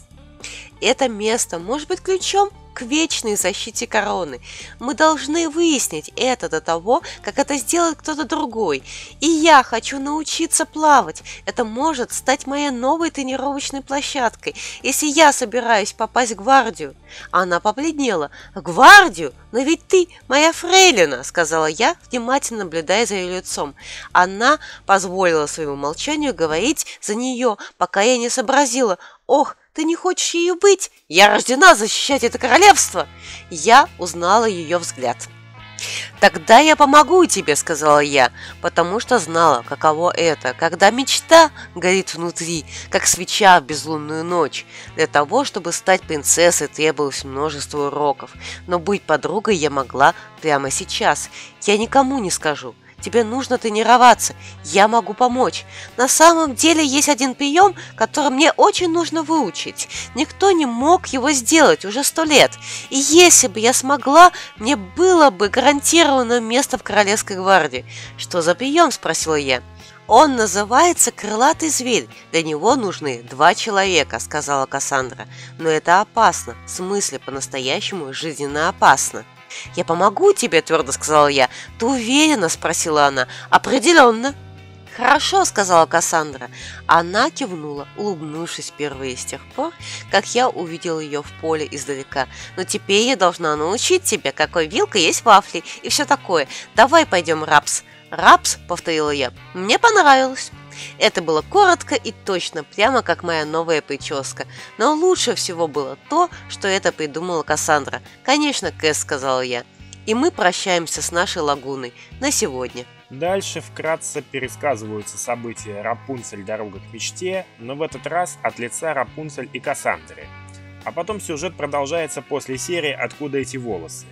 Это место может быть ключом к вечной защите короны. Мы должны выяснить это до того, как это сделает кто-то другой. И я хочу научиться плавать. Это может стать моей новой тренировочной площадкой, если я собираюсь попасть в гвардию. Она побледнела. «Гвардию? Но ведь ты моя фрейлина!» — сказала я, внимательно наблюдая за ее лицом. Она позволила своему молчанию говорить за нее, пока я не сообразила. «Ох, ты не хочешь ею быть? Я рождена защищать это королевство!» Я узнала ее взгляд. «Тогда я помогу тебе», — сказала я, потому что знала, каково это, когда мечта горит внутри, как свеча в безлунную ночь. Для того, чтобы стать принцессой, требовалось множество уроков, но быть подругой я могла прямо сейчас. Я никому не скажу, Тебе нужно тренироваться. Я могу помочь. На самом деле есть один прием, который мне очень нужно выучить. Никто не мог его сделать уже сто лет. И если бы я смогла, мне было бы гарантировано место в Королевской гвардии. Что за прием? Спросила я. Он называется крылатый зверь. Для него нужны два человека, сказала Кассандра. Но это опасно. В смысле, по-настоящему жизненно опасно. «Я помогу тебе», — твердо сказала я. «Ты уверена?» — спросила она. «Определенно». «Хорошо», — сказала Кассандра. Она кивнула, улыбнувшись впервые с тех пор, как я увидел ее в поле издалека. «Но теперь я должна научить тебя, какой вилка есть вафли и все такое. Давай пойдем, Рапс». «Рапс», — повторила я. «Мне понравилось». Это было коротко и точно, прямо как моя новая прическа. Но лучше всего было то, что это придумала Кассандра. «Конечно, Кэс», — сказала я. И мы прощаемся с нашей лагуной на сегодня. Дальше вкратце пересказываются события Рапунцель «Дорога к мечте», но в этот раз от лица Рапунцель и Кассандры. А потом сюжет продолжается после серии «Откуда эти волосы?».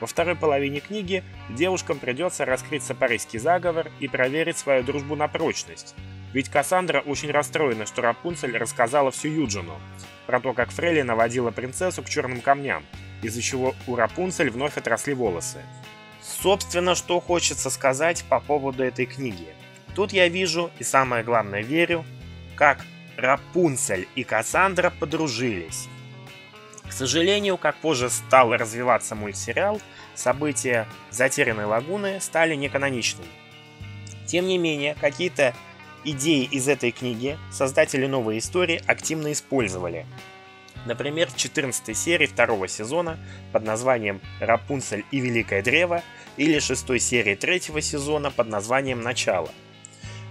Во второй половине книги девушкам придется раскрыть сапарийский заговор и проверить свою дружбу на прочность. Ведь Кассандра очень расстроена, что Рапунцель рассказала всю Юджину про то, как Фрейли наводила принцессу к черным камням, из-за чего у Рапунцель вновь отросли волосы. Собственно, что хочется сказать по поводу этой книги. Тут я вижу и самое главное верю, как Рапунцель и Кассандра подружились. Сожалению, как позже стал развиваться мультсериал, события Затерянной лагуны стали неканоничными. Тем не менее, какие-то идеи из этой книги создатели новой истории активно использовали. Например, в 14 серии второго сезона под названием «Рапунцель и Великое Древо» или 6 серии третьего сезона под названием «Начало».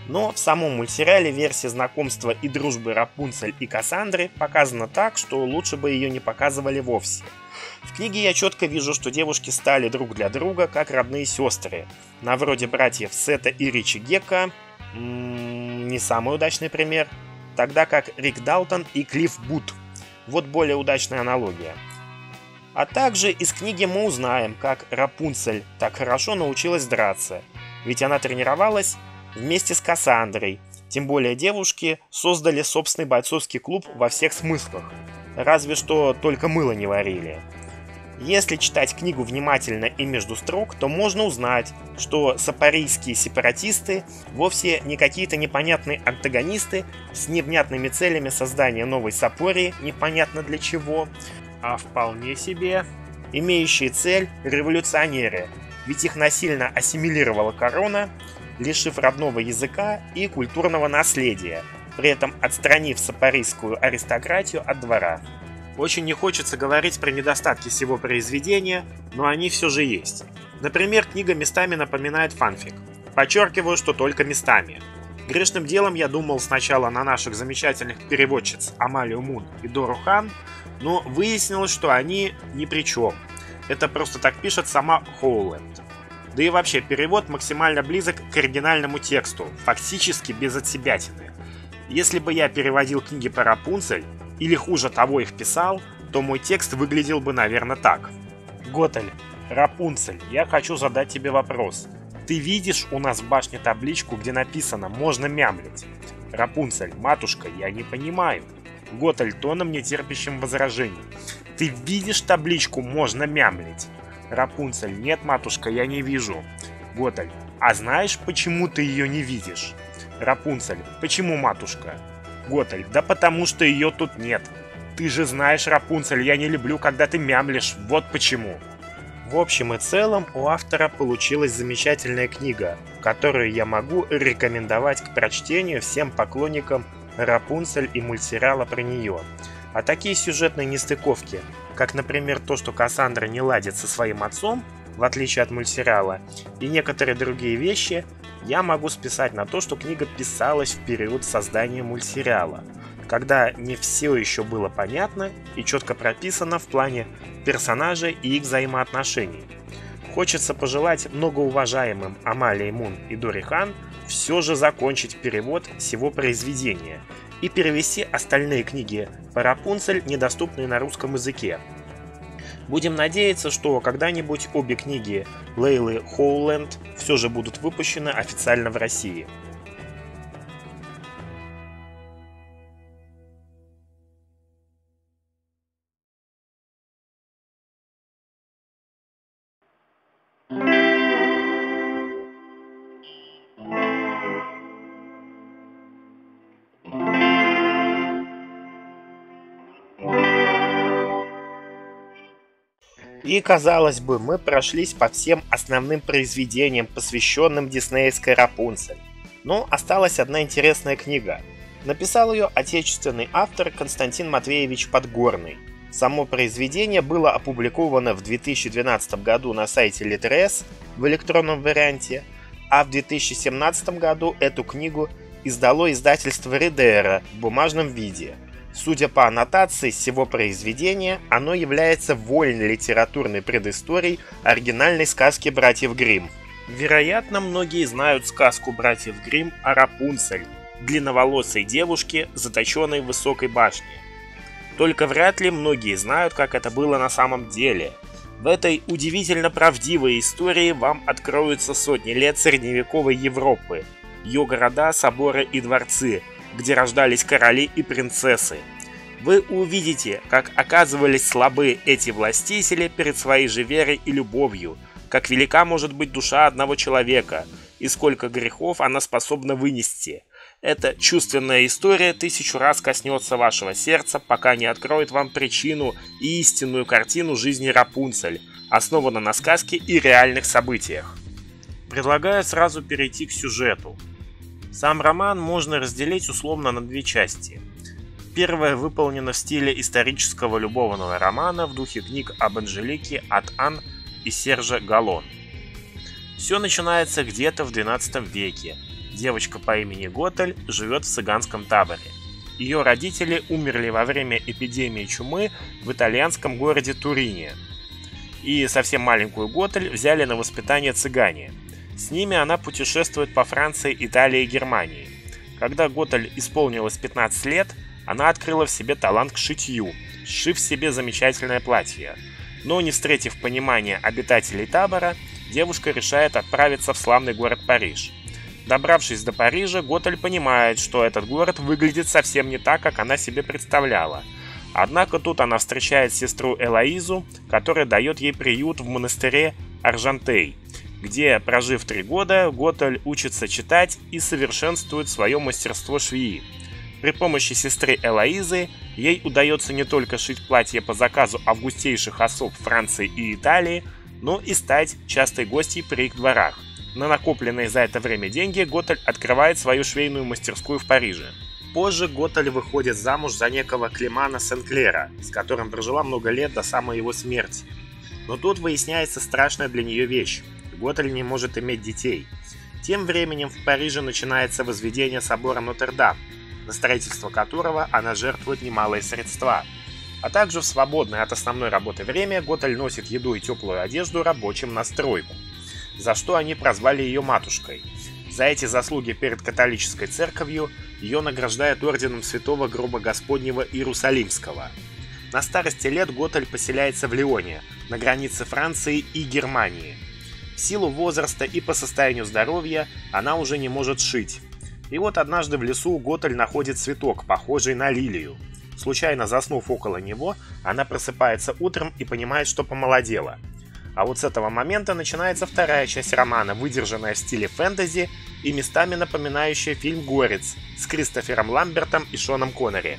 Но в самом мультсериале версия знакомства и дружбы Рапунцель и Кассандры показана так, что лучше бы ее не показывали вовсе. В книге я четко вижу, что девушки стали друг для друга как родные сестры. На вроде братьев Сета и Ричи Гека м-м, не самый удачный пример, тогда как Рик Далтон и Клифф Бут. Вот более удачная аналогия. А также из книги мы узнаем, как Рапунцель так хорошо научилась драться. Ведь она тренировалась вместе с Кассандрой. Тем более девушки создали собственный бойцовский клуб во всех смыслах. Разве что только мыло не варили. Если читать книгу внимательно и между строк, то можно узнать, что сапарийские сепаратисты вовсе не какие-то непонятные антагонисты с невнятными целями создания новой Сапории, непонятно для чего, а вполне себе имеющие цель революционеры, ведь их насильно ассимилировала корона, лишив родного языка и культурного наследия, при этом отстранив сапарийскую аристократию от двора. Очень не хочется говорить про недостатки всего произведения, но они все же есть. Например, книга местами напоминает фанфик. Подчеркиваю, что только местами. Грешным делом я думал сначала на наших замечательных переводчиц Амалию Мун и Дору Хан, но выяснилось, что они ни при чем. Это просто так пишет сама Хоуленд. Да и вообще, перевод максимально близок к оригинальному тексту, фактически без отсебятины. Если бы я переводил книги по Рапунцель, или хуже того их писал, то мой текст выглядел бы, наверное, так. Готель, Рапунцель, я хочу задать тебе вопрос. Ты видишь у нас в башне табличку, где написано «Можно мямлить»? Рапунцель, матушка, я не понимаю. Готель тоном нетерпящим возражений. Ты видишь табличку «Можно мямлить»? Рапунцель, нет, матушка, я не вижу. Готель, а знаешь, почему ты ее не видишь? Рапунцель, почему, матушка? Готель, да потому что ее тут нет. Ты же знаешь, Рапунцель, я не люблю, когда ты мямлишь, вот почему. В общем и целом, у автора получилась замечательная книга, которую я могу рекомендовать к прочтению всем поклонникам Рапунцель и мультсериала про нее. А такие сюжетные нестыковки, как, например, то, что Кассандра не ладит со своим отцом, в отличие от мультсериала, и некоторые другие вещи, я могу списать на то, что книга писалась в период создания мультсериала, когда не все еще было понятно и четко прописано в плане персонажей и их взаимоотношений. Хочется пожелать многоуважаемым Амалии Мун и Дори Хан все же закончить перевод всего произведения и перевести остальные книги по Рапунцель, недоступные на русском языке, Будем надеяться, что когда-нибудь обе книги Лейлы Хоуленд все же будут выпущены официально в России. И, казалось бы, мы прошлись по всем основным произведениям, посвященным диснеевской Рапунцель. Но осталась одна интересная книга. Написал ее отечественный автор Константин Матвеевич Подгорный. Само произведение было опубликовано в 2012 году на сайте Litres в электронном варианте, а в 2017 году эту книгу издало издательство Редера в бумажном виде – Судя по аннотации всего произведения, оно является вольной литературной предысторией оригинальной сказки братьев Гримм. Вероятно, многие знают сказку братьев Гримм о Рапунцель, длинноволосой девушке, заточенной в высокой башне. Только вряд ли многие знают, как это было на самом деле. В этой удивительно правдивой истории вам откроются сотни лет средневековой Европы, ее города, соборы и дворцы, где рождались короли и принцессы. Вы увидите, как оказывались слабы эти властители перед своей же верой и любовью, как велика может быть душа одного человека и сколько грехов она способна вынести – эта чувственная история тысячу раз коснется вашего сердца, пока не откроет вам причину и истинную картину жизни Рапунцель, основана на сказке и реальных событиях. Предлагаю сразу перейти к сюжету. Сам роман можно разделить условно на две части. Первая выполнена в стиле исторического любовного романа в духе книг об Анжелике от Ан и Сержа Галон. Все начинается где-то в XII веке, Девочка по имени Готель живет в цыганском таборе. Ее родители умерли во время эпидемии чумы в итальянском городе Турине. И совсем маленькую Готель взяли на воспитание цыгане. С ними она путешествует по Франции, Италии и Германии. Когда Готель исполнилось 15 лет, она открыла в себе талант к шитью, сшив себе замечательное платье. Но не встретив понимания обитателей табора, девушка решает отправиться в славный город Париж – Добравшись до Парижа, Готель понимает, что этот город выглядит совсем не так, как она себе представляла. Однако тут она встречает сестру Элоизу, которая дает ей приют в монастыре Аржантей, где, прожив три года, Готель учится читать и совершенствует свое мастерство швеи. При помощи сестры Элоизы ей удается не только шить платье по заказу августейших особ Франции и Италии, но и стать частой гостьей при их дворах – на накопленные за это время деньги Готель открывает свою швейную мастерскую в Париже. Позже Готель выходит замуж за некого Климана Сенклера, с которым прожила много лет до самой его смерти. Но тут выясняется страшная для нее вещь. Готель не может иметь детей. Тем временем в Париже начинается возведение собора Нотр-Дам, на строительство которого она жертвует немалые средства. А также в свободное от основной работы время Готель носит еду и теплую одежду рабочим на стройку за что они прозвали ее матушкой. За эти заслуги перед католической церковью ее награждают орденом Святого Гроба Господнего Иерусалимского. На старости лет Готель поселяется в Лионе, на границе Франции и Германии. В силу возраста и по состоянию здоровья она уже не может шить. И вот однажды в лесу Готель находит цветок, похожий на лилию. Случайно заснув около него, она просыпается утром и понимает, что помолодела – а вот с этого момента начинается вторая часть романа, выдержанная в стиле фэнтези и местами напоминающая фильм «Горец» с Кристофером Ламбертом и Шоном Коннери.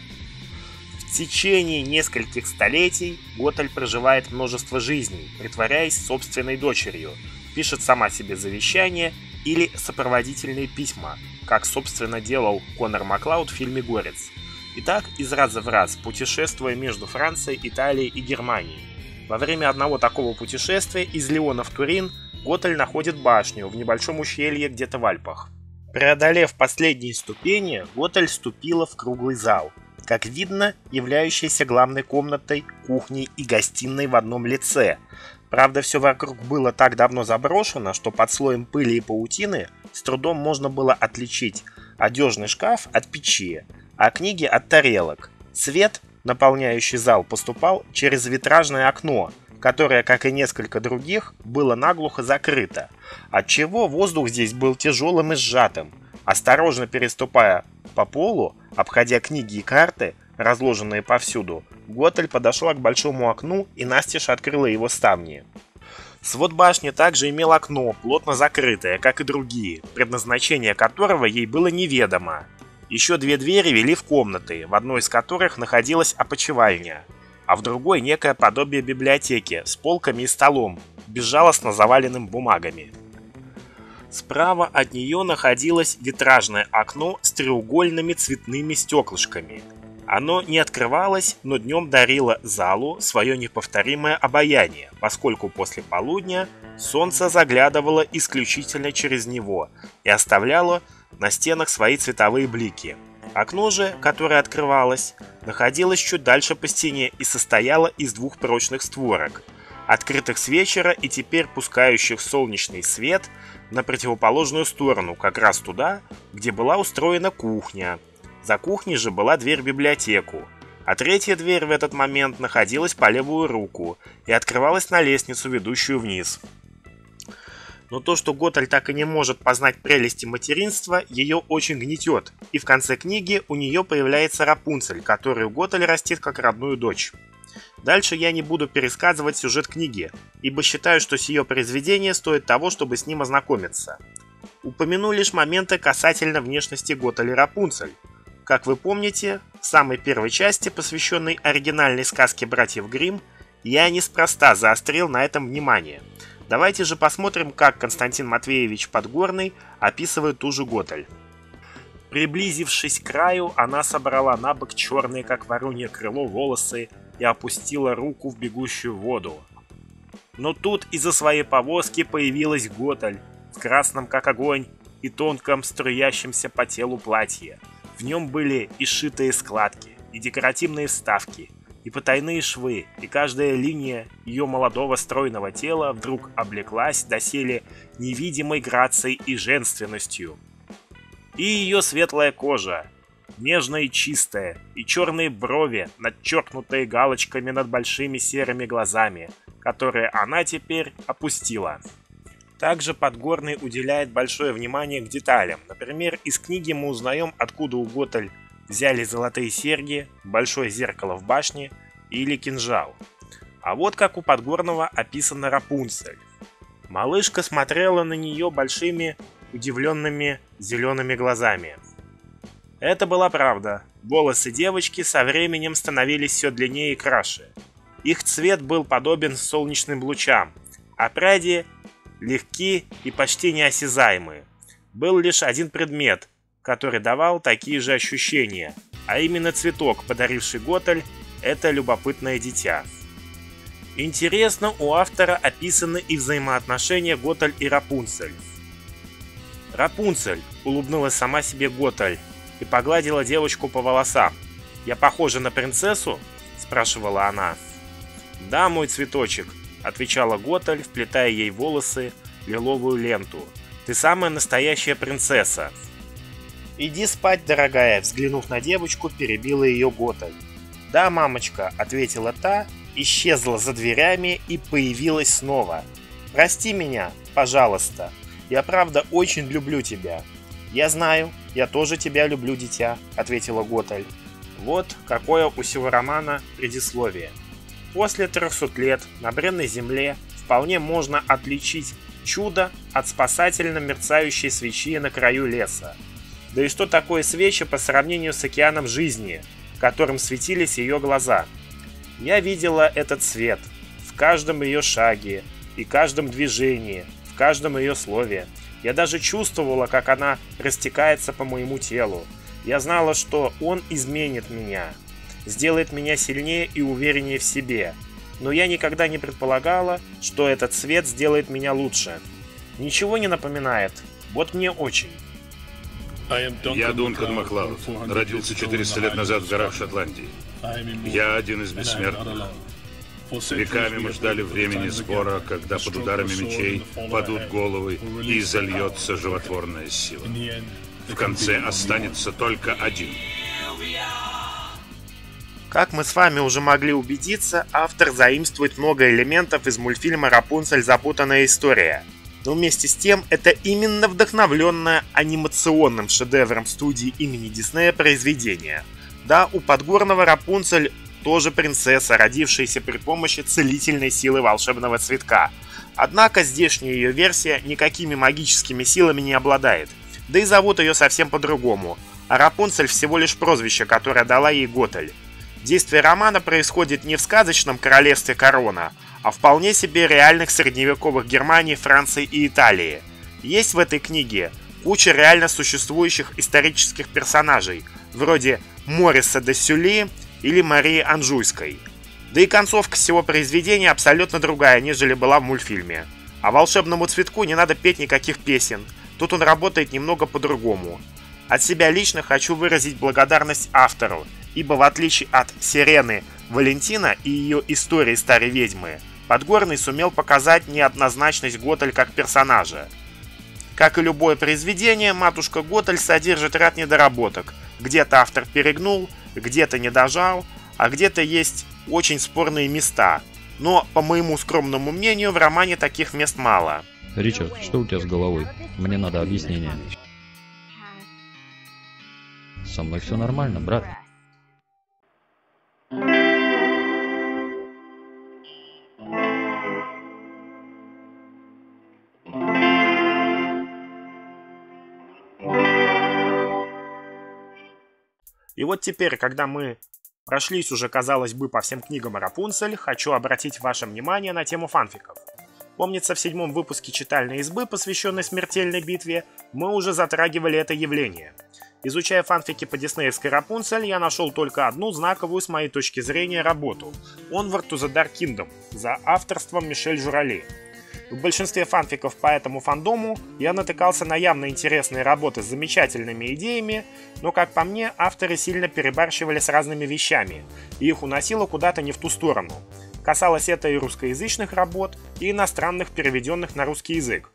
В течение нескольких столетий Готель проживает множество жизней, притворяясь собственной дочерью, пишет сама себе завещание или сопроводительные письма, как, собственно, делал Конор Маклауд в фильме «Горец». И так из раза в раз, путешествуя между Францией, Италией и Германией, во время одного такого путешествия из Леона в Турин Готель находит башню в небольшом ущелье где-то в Альпах. Преодолев последние ступени, Готель вступила в круглый зал, как видно, являющийся главной комнатой, кухней и гостиной в одном лице. Правда, все вокруг было так давно заброшено, что под слоем пыли и паутины с трудом можно было отличить одежный шкаф от печи, а книги от тарелок. Свет наполняющий зал, поступал через витражное окно, которое, как и несколько других, было наглухо закрыто, отчего воздух здесь был тяжелым и сжатым. Осторожно переступая по полу, обходя книги и карты, разложенные повсюду, Готель подошла к большому окну и настежь открыла его ставни. Свод башни также имел окно, плотно закрытое, как и другие, предназначение которого ей было неведомо, еще две двери вели в комнаты, в одной из которых находилась опочивальня, а в другой некое подобие библиотеки с полками и столом, безжалостно заваленным бумагами. Справа от нее находилось витражное окно с треугольными цветными стеклышками. Оно не открывалось, но днем дарило залу свое неповторимое обаяние, поскольку после полудня солнце заглядывало исключительно через него и оставляло на стенах свои цветовые блики. Окно же, которое открывалось, находилось чуть дальше по стене и состояло из двух прочных створок. открытых с вечера и теперь пускающих солнечный свет на противоположную сторону, как раз туда, где была устроена кухня. За кухней же была дверь в библиотеку, а третья дверь в этот момент находилась по левую руку и открывалась на лестницу, ведущую вниз. Но то, что Готаль так и не может познать прелести материнства, ее очень гнетет, и в конце книги у нее появляется Рапунцель, которую Готаль растит как родную дочь. Дальше я не буду пересказывать сюжет книги, ибо считаю, что сие произведение стоит того, чтобы с ним ознакомиться. Упомяну лишь моменты касательно внешности Готали Рапунцель. Как вы помните, в самой первой части, посвященной оригинальной сказке братьев Гримм, я неспроста заострил на этом внимание. Давайте же посмотрим, как Константин Матвеевич Подгорный описывает ту же Готаль. Приблизившись к краю, она собрала на бок черные, как воронье крыло, волосы и опустила руку в бегущую воду. Но тут из-за своей повозки появилась Готаль в красном, как огонь, и тонком, струящемся по телу платье. В нем были и шитые складки, и декоративные вставки, и потайные швы, и каждая линия ее молодого стройного тела вдруг облеклась доселе невидимой грацией и женственностью. И ее светлая кожа, нежная и чистая, и черные брови, надчеркнутые галочками над большими серыми глазами, которые она теперь опустила. Также Подгорный уделяет большое внимание к деталям. Например, из книги мы узнаем, откуда у Готель взяли золотые серьги, большое зеркало в башне или кинжал. А вот как у Подгорного описана Рапунцель. Малышка смотрела на нее большими удивленными зелеными глазами. Это была правда. Волосы девочки со временем становились все длиннее и краше. Их цвет был подобен солнечным лучам, а пряди легки и почти неосязаемые. Был лишь один предмет, который давал такие же ощущения, а именно цветок, подаривший Готель, это любопытное дитя. Интересно, у автора описаны и взаимоотношения Готель и Рапунцель. «Рапунцель!» – улыбнулась сама себе Готель и погладила девочку по волосам. «Я похожа на принцессу?» – спрашивала она. «Да, мой цветочек», – отвечала Готаль, вплетая ей волосы лиловую ленту. «Ты самая настоящая принцесса». «Иди спать, дорогая», – взглянув на девочку, перебила ее Готаль. «Да, мамочка», – ответила та, исчезла за дверями и появилась снова. «Прости меня, пожалуйста. Я правда очень люблю тебя». «Я знаю, я тоже тебя люблю, дитя», — ответила Готаль. Вот какое у сего романа предисловие. После 300 лет на бренной земле вполне можно отличить чудо от спасательно мерцающей свечи на краю леса. Да и что такое свеча по сравнению с океаном жизни, которым светились ее глаза? Я видела этот свет в каждом ее шаге и каждом движении, в каждом ее слове. Я даже чувствовала, как она растекается по моему телу. Я знала, что он изменит меня, сделает меня сильнее и увереннее в себе. Но я никогда не предполагала, что этот свет сделает меня лучше. Ничего не напоминает. Вот мне очень. Я Дункан Маклауд. Родился 400 лет назад в горах Шотландии. Я один из бессмертных. Веками мы ждали времени сбора, когда под ударами мечей падут головы и зальется животворная сила. В конце останется только один. Как мы с вами уже могли убедиться, автор заимствует много элементов из мультфильма «Рапунцель. Запутанная история». Но вместе с тем, это именно вдохновленное анимационным шедевром студии имени Диснея произведение. Да, у Подгорного Рапунцель тоже принцесса, родившаяся при помощи целительной силы волшебного цветка. Однако здешняя ее версия никакими магическими силами не обладает. Да и зовут ее совсем по-другому. А Рапунцель всего лишь прозвище, которое дала ей Готель. Действие романа происходит не в сказочном королевстве Корона, а вполне себе реальных средневековых Германии, Франции и Италии. Есть в этой книге куча реально существующих исторических персонажей, вроде Мориса де Сюли, или Марии Анжуйской. Да и концовка всего произведения абсолютно другая, нежели была в мультфильме. А волшебному цветку не надо петь никаких песен. Тут он работает немного по-другому. От себя лично хочу выразить благодарность автору, ибо в отличие от Сирены Валентина и ее истории старой ведьмы, Подгорный сумел показать неоднозначность Готель как персонажа. Как и любое произведение, «Матушка Готель» содержит ряд недоработок. Где-то автор перегнул, где-то не дожал, а где-то есть очень спорные места. Но, по моему скромному мнению, в романе таких мест мало. Ричард, что у тебя с головой? Мне надо объяснение. Со мной все нормально, брат. И вот теперь, когда мы прошлись уже, казалось бы, по всем книгам Рапунцель, хочу обратить ваше внимание на тему фанфиков. Помнится, в седьмом выпуске читальной избы, посвященной смертельной битве, мы уже затрагивали это явление. Изучая фанфики по диснеевской Рапунцель, я нашел только одну знаковую с моей точки зрения работу – Onward to the Dark Kingdom за авторством Мишель Журали – в большинстве фанфиков по этому фандому я натыкался на явно интересные работы с замечательными идеями, но, как по мне, авторы сильно перебарщивали с разными вещами, и их уносило куда-то не в ту сторону. Касалось это и русскоязычных работ, и иностранных, переведенных на русский язык.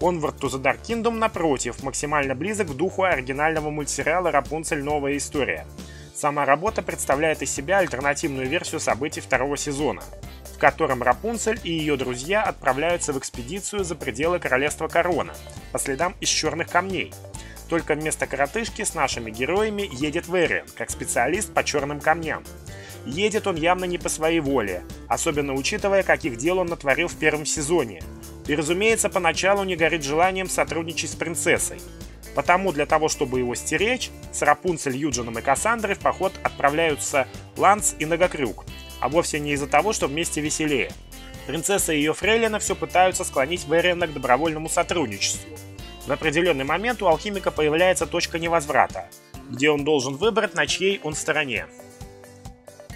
Onward to the Dark Kingdom, напротив, максимально близок к духу оригинального мультсериала «Рапунцель. Новая история». Сама работа представляет из себя альтернативную версию событий второго сезона – котором Рапунцель и ее друзья отправляются в экспедицию за пределы королевства Корона по следам из черных камней. Только вместо коротышки с нашими героями едет Вериан, как специалист по черным камням. Едет он явно не по своей воле, особенно учитывая, каких дел он натворил в первом сезоне. И, разумеется, поначалу не горит желанием сотрудничать с принцессой. Потому для того, чтобы его стеречь, с Рапунцель, Юджином и Кассандрой в поход отправляются Ланс и Ногокрюк, а вовсе не из-за того, что вместе веселее. Принцесса и ее фрейлина все пытаются склонить Верена к добровольному сотрудничеству. В определенный момент у алхимика появляется точка невозврата, где он должен выбрать, на чьей он стороне.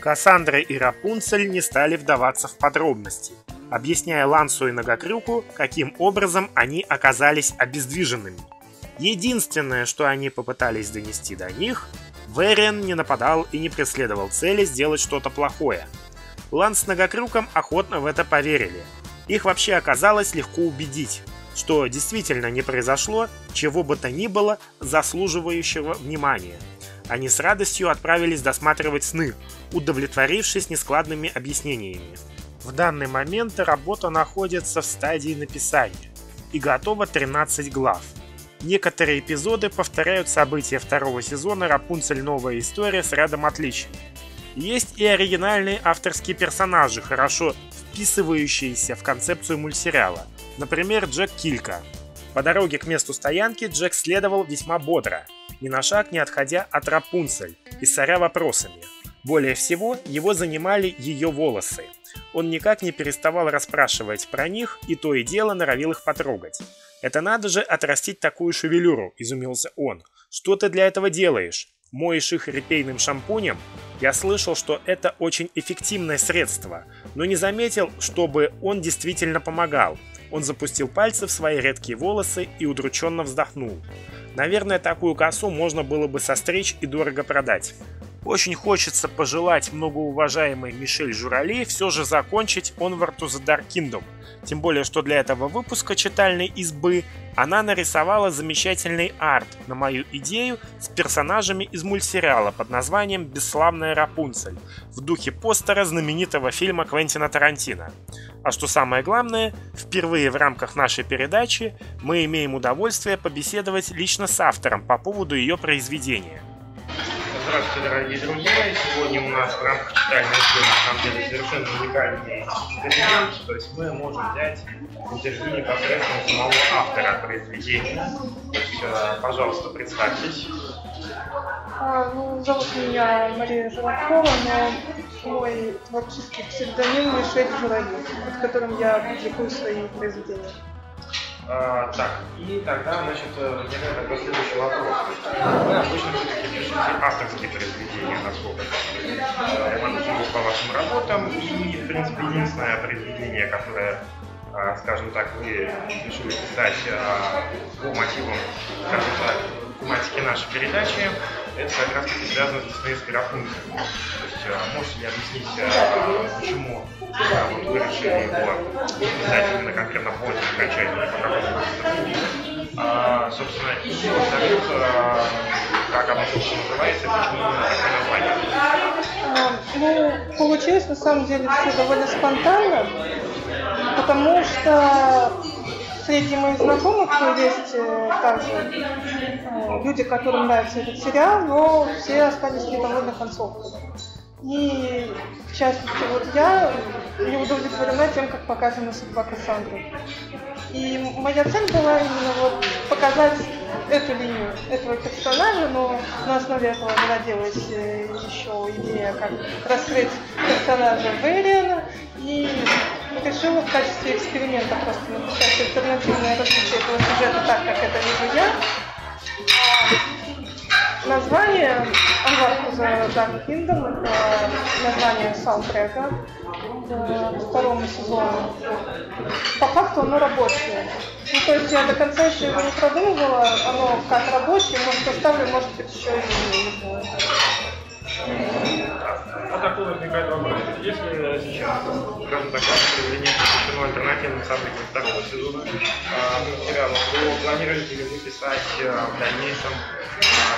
Кассандра и Рапунцель не стали вдаваться в подробности, объясняя Лансу и Ногокрюку, каким образом они оказались обездвиженными. Единственное, что они попытались донести до них, Верен не нападал и не преследовал цели сделать что-то плохое. Ланс с Ногокрюком охотно в это поверили. Их вообще оказалось легко убедить, что действительно не произошло чего бы то ни было заслуживающего внимания. Они с радостью отправились досматривать сны, удовлетворившись нескладными объяснениями. В данный момент работа находится в стадии написания и готова 13 глав – Некоторые эпизоды повторяют события второго сезона «Рапунцель. Новая история» с рядом отличий. Есть и оригинальные авторские персонажи, хорошо вписывающиеся в концепцию мультсериала. Например, Джек Килька. По дороге к месту стоянки Джек следовал весьма бодро, ни на шаг не отходя от Рапунцель и соря вопросами. Более всего, его занимали ее волосы. Он никак не переставал расспрашивать про них и то и дело норовил их потрогать. «Это надо же отрастить такую шевелюру», – изумился он. «Что ты для этого делаешь? Моешь их репейным шампунем?» Я слышал, что это очень эффективное средство, но не заметил, чтобы он действительно помогал. Он запустил пальцы в свои редкие волосы и удрученно вздохнул. Наверное, такую косу можно было бы состричь и дорого продать. Очень хочется пожелать многоуважаемой Мишель Журали все же закончить Onward to the Dark Kingdom. Тем более, что для этого выпуска читальной избы она нарисовала замечательный арт на мою идею с персонажами из мультсериала под названием «Бесславная Рапунцель» в духе постера знаменитого фильма Квентина Тарантино. А что самое главное, впервые в рамках нашей передачи мы имеем удовольствие побеседовать лично с автором по поводу ее произведения – Здравствуйте, дорогие друзья! Сегодня у нас в рамках читальной игры на самом деле совершенно уникальный эксперимент. То есть мы можем взять интервью непосредственно самого автора произведения. То есть, э, пожалуйста, представьтесь. А, ну, зовут меня Мария Журавкова, но мой творческий псевдоним Мишель Журавлев, под которым я публикую свои произведения. А, так, и тогда, значит, возникает такой следующий вопрос. Вы обычно все-таки пишете авторские произведения, насколько я могу судить по вашим работам, и, в принципе, единственное произведение, которое а, скажем так, вы решили писать а, по мотивам, скажем так, тематики нашей передачи, это как раз таки связано с Диснеевской Рапунцель. То есть э, можете ли объяснить, э, почему э, вот вы решили его писать именно конкретно после окончания, по какому а, собственно, и, во-вторых, как оно, собственно, называется, почему именно такое название? Ну, получилось на самом деле все довольно спонтанно, потому что среди моих знакомых есть э, также э, люди, которым нравится этот сериал, но все остались недовольны концовкой. И в частности, вот я не удовлетворена тем, как показана судьба Кассандры. И моя цель была именно вот показать эту линию этого персонажа, но на основе этого зародилась э, еще идея, как раскрыть персонажа Вэриана, и решила в качестве эксперимента просто написать альтернативное развитие этого сюжета так, как это вижу я. Название Unlock the Dark Kingdom это название саундтрека к второму сезону. По факту оно рабочее. Ну, то есть я до конца еще его не продумывала, оно как рабочее, может оставлю, может быть, еще и не знаю. А такой возникает вопрос. Если сейчас, скажем так, ваше произведение посвящено альтернативным событиям второго сезона а, сериала, то планируете ли вы писать а, в дальнейшем,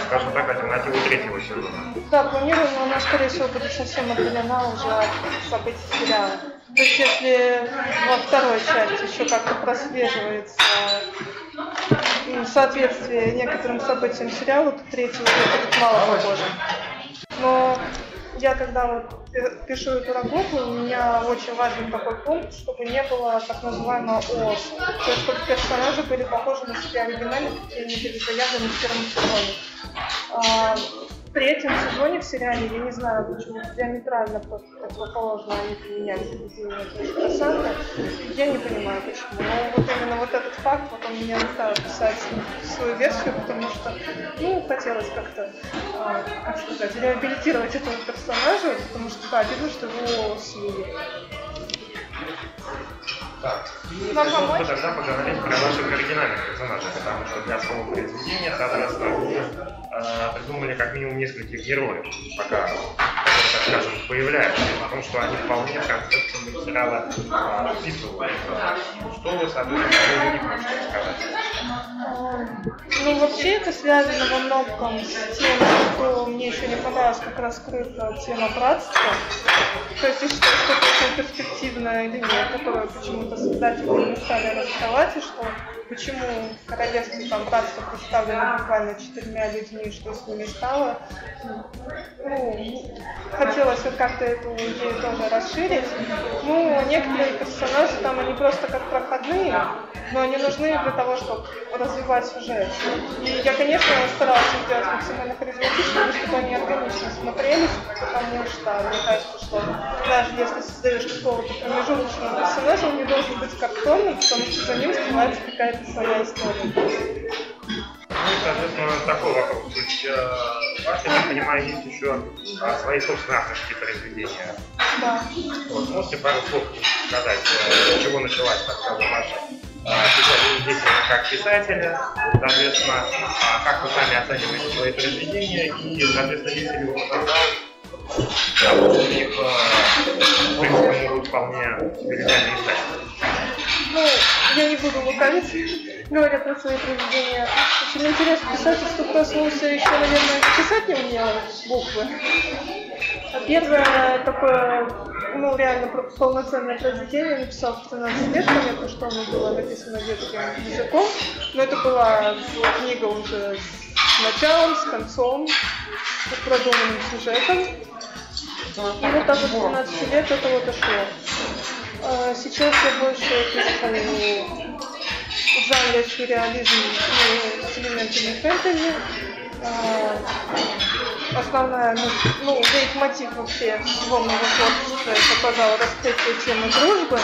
скажем так, альтернативу третьего сезона? Да, планирую, но она, скорее всего, будет совсем отделена уже от событий сериала. То есть, если во второй части еще как-то прослеживается соответствие некоторым событиям сериала, то третий уже будет мало похоже. Но я когда вот пишу эту работу, у меня очень важный такой пункт, чтобы не было так называемого ОС. То есть, чтобы персонажи были похожи на себя оригинально, какие они были заявлены в первом сезоне. Третьем сезоне в сериале, я не знаю, почему диаметрально противоположно они поменяли поведение Кассандры. Я не понимаю, почему. Но вот именно вот этот факт, вот он меня заставил писать свою версию, потому что, ну, хотелось как-то, а, как сказать, реабилитировать этого персонажа, потому что, да, видно, что его слили. Так, и хотел бы тогда поговорить про ваших оригинальных персонажей, потому что для своего произведения, вы э, придумали как минимум нескольких героев, пока, так скажем, появляются, потому что они вполне в концепции мультсериала э, вписывают. Что вы, соответственно, о них можете сказать? Ну, вообще это связано во многом с тем, что мне еще не понравилось, как раскрыта тема братства. То есть, если что-то очень перспективная линия, которую почему-то создатели не стали раскрывать, и что почему там братство представлено буквально четырьмя людьми, что с ними стало. Ну, хотелось вот как-то эту идею тоже расширить. Ну, некоторые персонажи там, они просто как проходные, но они нужны для того, чтобы развивать сюжет. И я, конечно, старалась сделать максимально харизматичными, чтобы они органично смотрелись, потому что мне кажется, что даже если создаешь какого-то промежуточного персонажа, он не должен быть картонным, потому что за ним скрывается какая-то своя история. Ну и, соответственно, такой вопрос. То есть, э, вас, я понимаю, есть еще а, свои собственные авторские произведения. Да. Вот, можете пару слов сказать, э, с чего началась, так скажем, ваша э, деятельность как писателя, соответственно, а как вы сами оцениваете свои произведения и, соответственно, если вы них, в принципе, могут вполне реально издать. Ну, я не буду лукавить, говоря про свои произведения. Очень интересно писательство проснулся еще, наверное, писать не умела буквы. А первое такое, ну, реально полноценное произведение написал в 13 лет, понятно, что оно было написано детским языком, но это была книга уже с началом, с концом, с продуманным сюжетом. И вот так вот в 13 лет это вот дошло. А, сейчас я больше пишу в жанре сюрреализм с элементами фэнтези. А, основная, ну, ну лейтмотив вообще всего моего творчества это, пожалуй, раскрытие темы дружбы.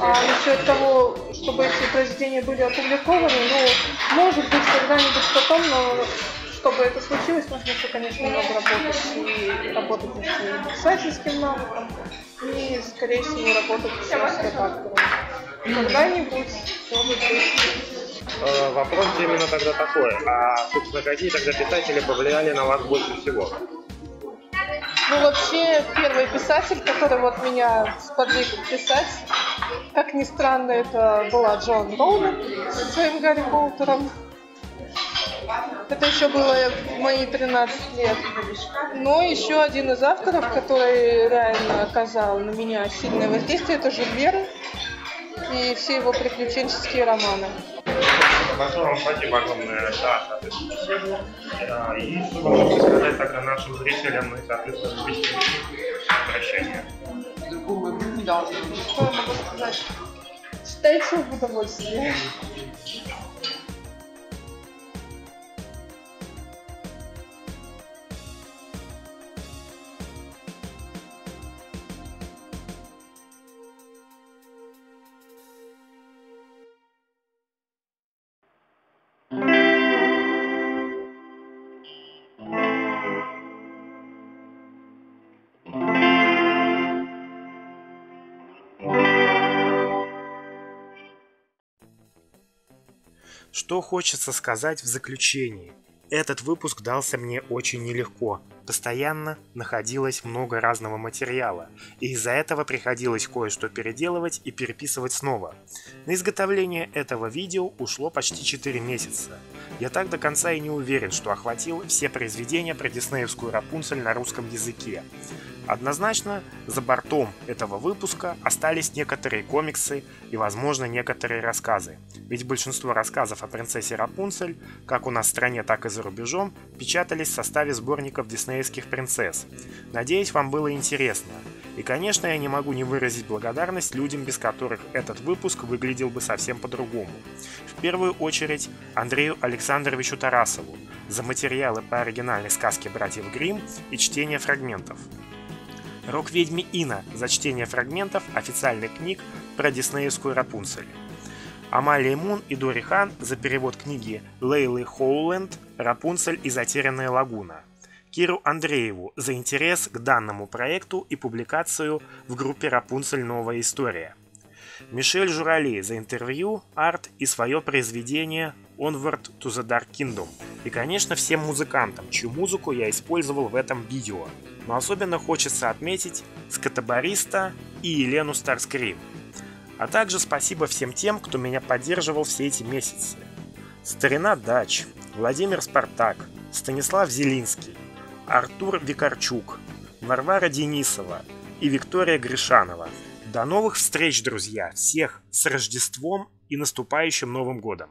А насчет того, чтобы эти произведения были опубликованы, ну, может быть, когда-нибудь потом, но чтобы это случилось, нужно еще, конечно, много работать и работать своим писательским навыком, и, скорее всего, работать с редактором. Когда-нибудь, вопрос именно тогда такой. А, собственно, какие тогда писатели повлияли на вас больше всего? Ну, вообще, первый писатель, который вот меня сподвиг писать, как ни странно, это была Джон Роулинг со своим Гарри Поттером. Это еще было в мои 13 лет. Но еще один из авторов, который реально оказал на меня сильное воздействие, это Жюль Верн и все его приключенческие романы. Большое вам спасибо огромное за беседу. И что вы можете сказать тогда нашим зрителям и, соответственно, вести прощание? Что я могу сказать? Читайте в удовольствие. Что хочется сказать в заключении? Этот выпуск дался мне очень нелегко. Постоянно находилось много разного материала, и из-за этого приходилось кое-что переделывать и переписывать снова. На изготовление этого видео ушло почти 4 месяца. Я так до конца и не уверен, что охватил все произведения про диснеевскую Рапунцель на русском языке. Однозначно, за бортом этого выпуска остались некоторые комиксы и, возможно, некоторые рассказы. Ведь большинство рассказов о принцессе Рапунцель, как у нас в стране, так и за рубежом, печатались в составе сборников диснеевских принцесс. Надеюсь, вам было интересно. И, конечно, я не могу не выразить благодарность людям, без которых этот выпуск выглядел бы совсем по-другому. В первую очередь Андрею Александровичу Тарасову за материалы по оригинальной сказке братьев Гримм и чтение фрагментов. Рок-ведьме Ина за чтение фрагментов официальных книг про диснеевскую Рапунцель. Амалии Мун и Дори Хан за перевод книги Лейлы Хоуленд «Рапунцель и затерянная лагуна». Киру Андрееву за интерес к данному проекту и публикацию в группе «Рапунцель. Новая история». Мишель Журали за интервью, арт и свое произведение Onward to the Dark Kingdom. И, конечно, всем музыкантам, чью музыку я использовал в этом видео. Но особенно хочется отметить скотобариста и Елену Старскрин. А также спасибо всем тем, кто меня поддерживал все эти месяцы. Старина Дач, Владимир Спартак, Станислав Зелинский, Артур Викарчук, Варвара Денисова и Виктория Гришанова. До новых встреч, друзья! Всех с Рождеством и наступающим Новым Годом!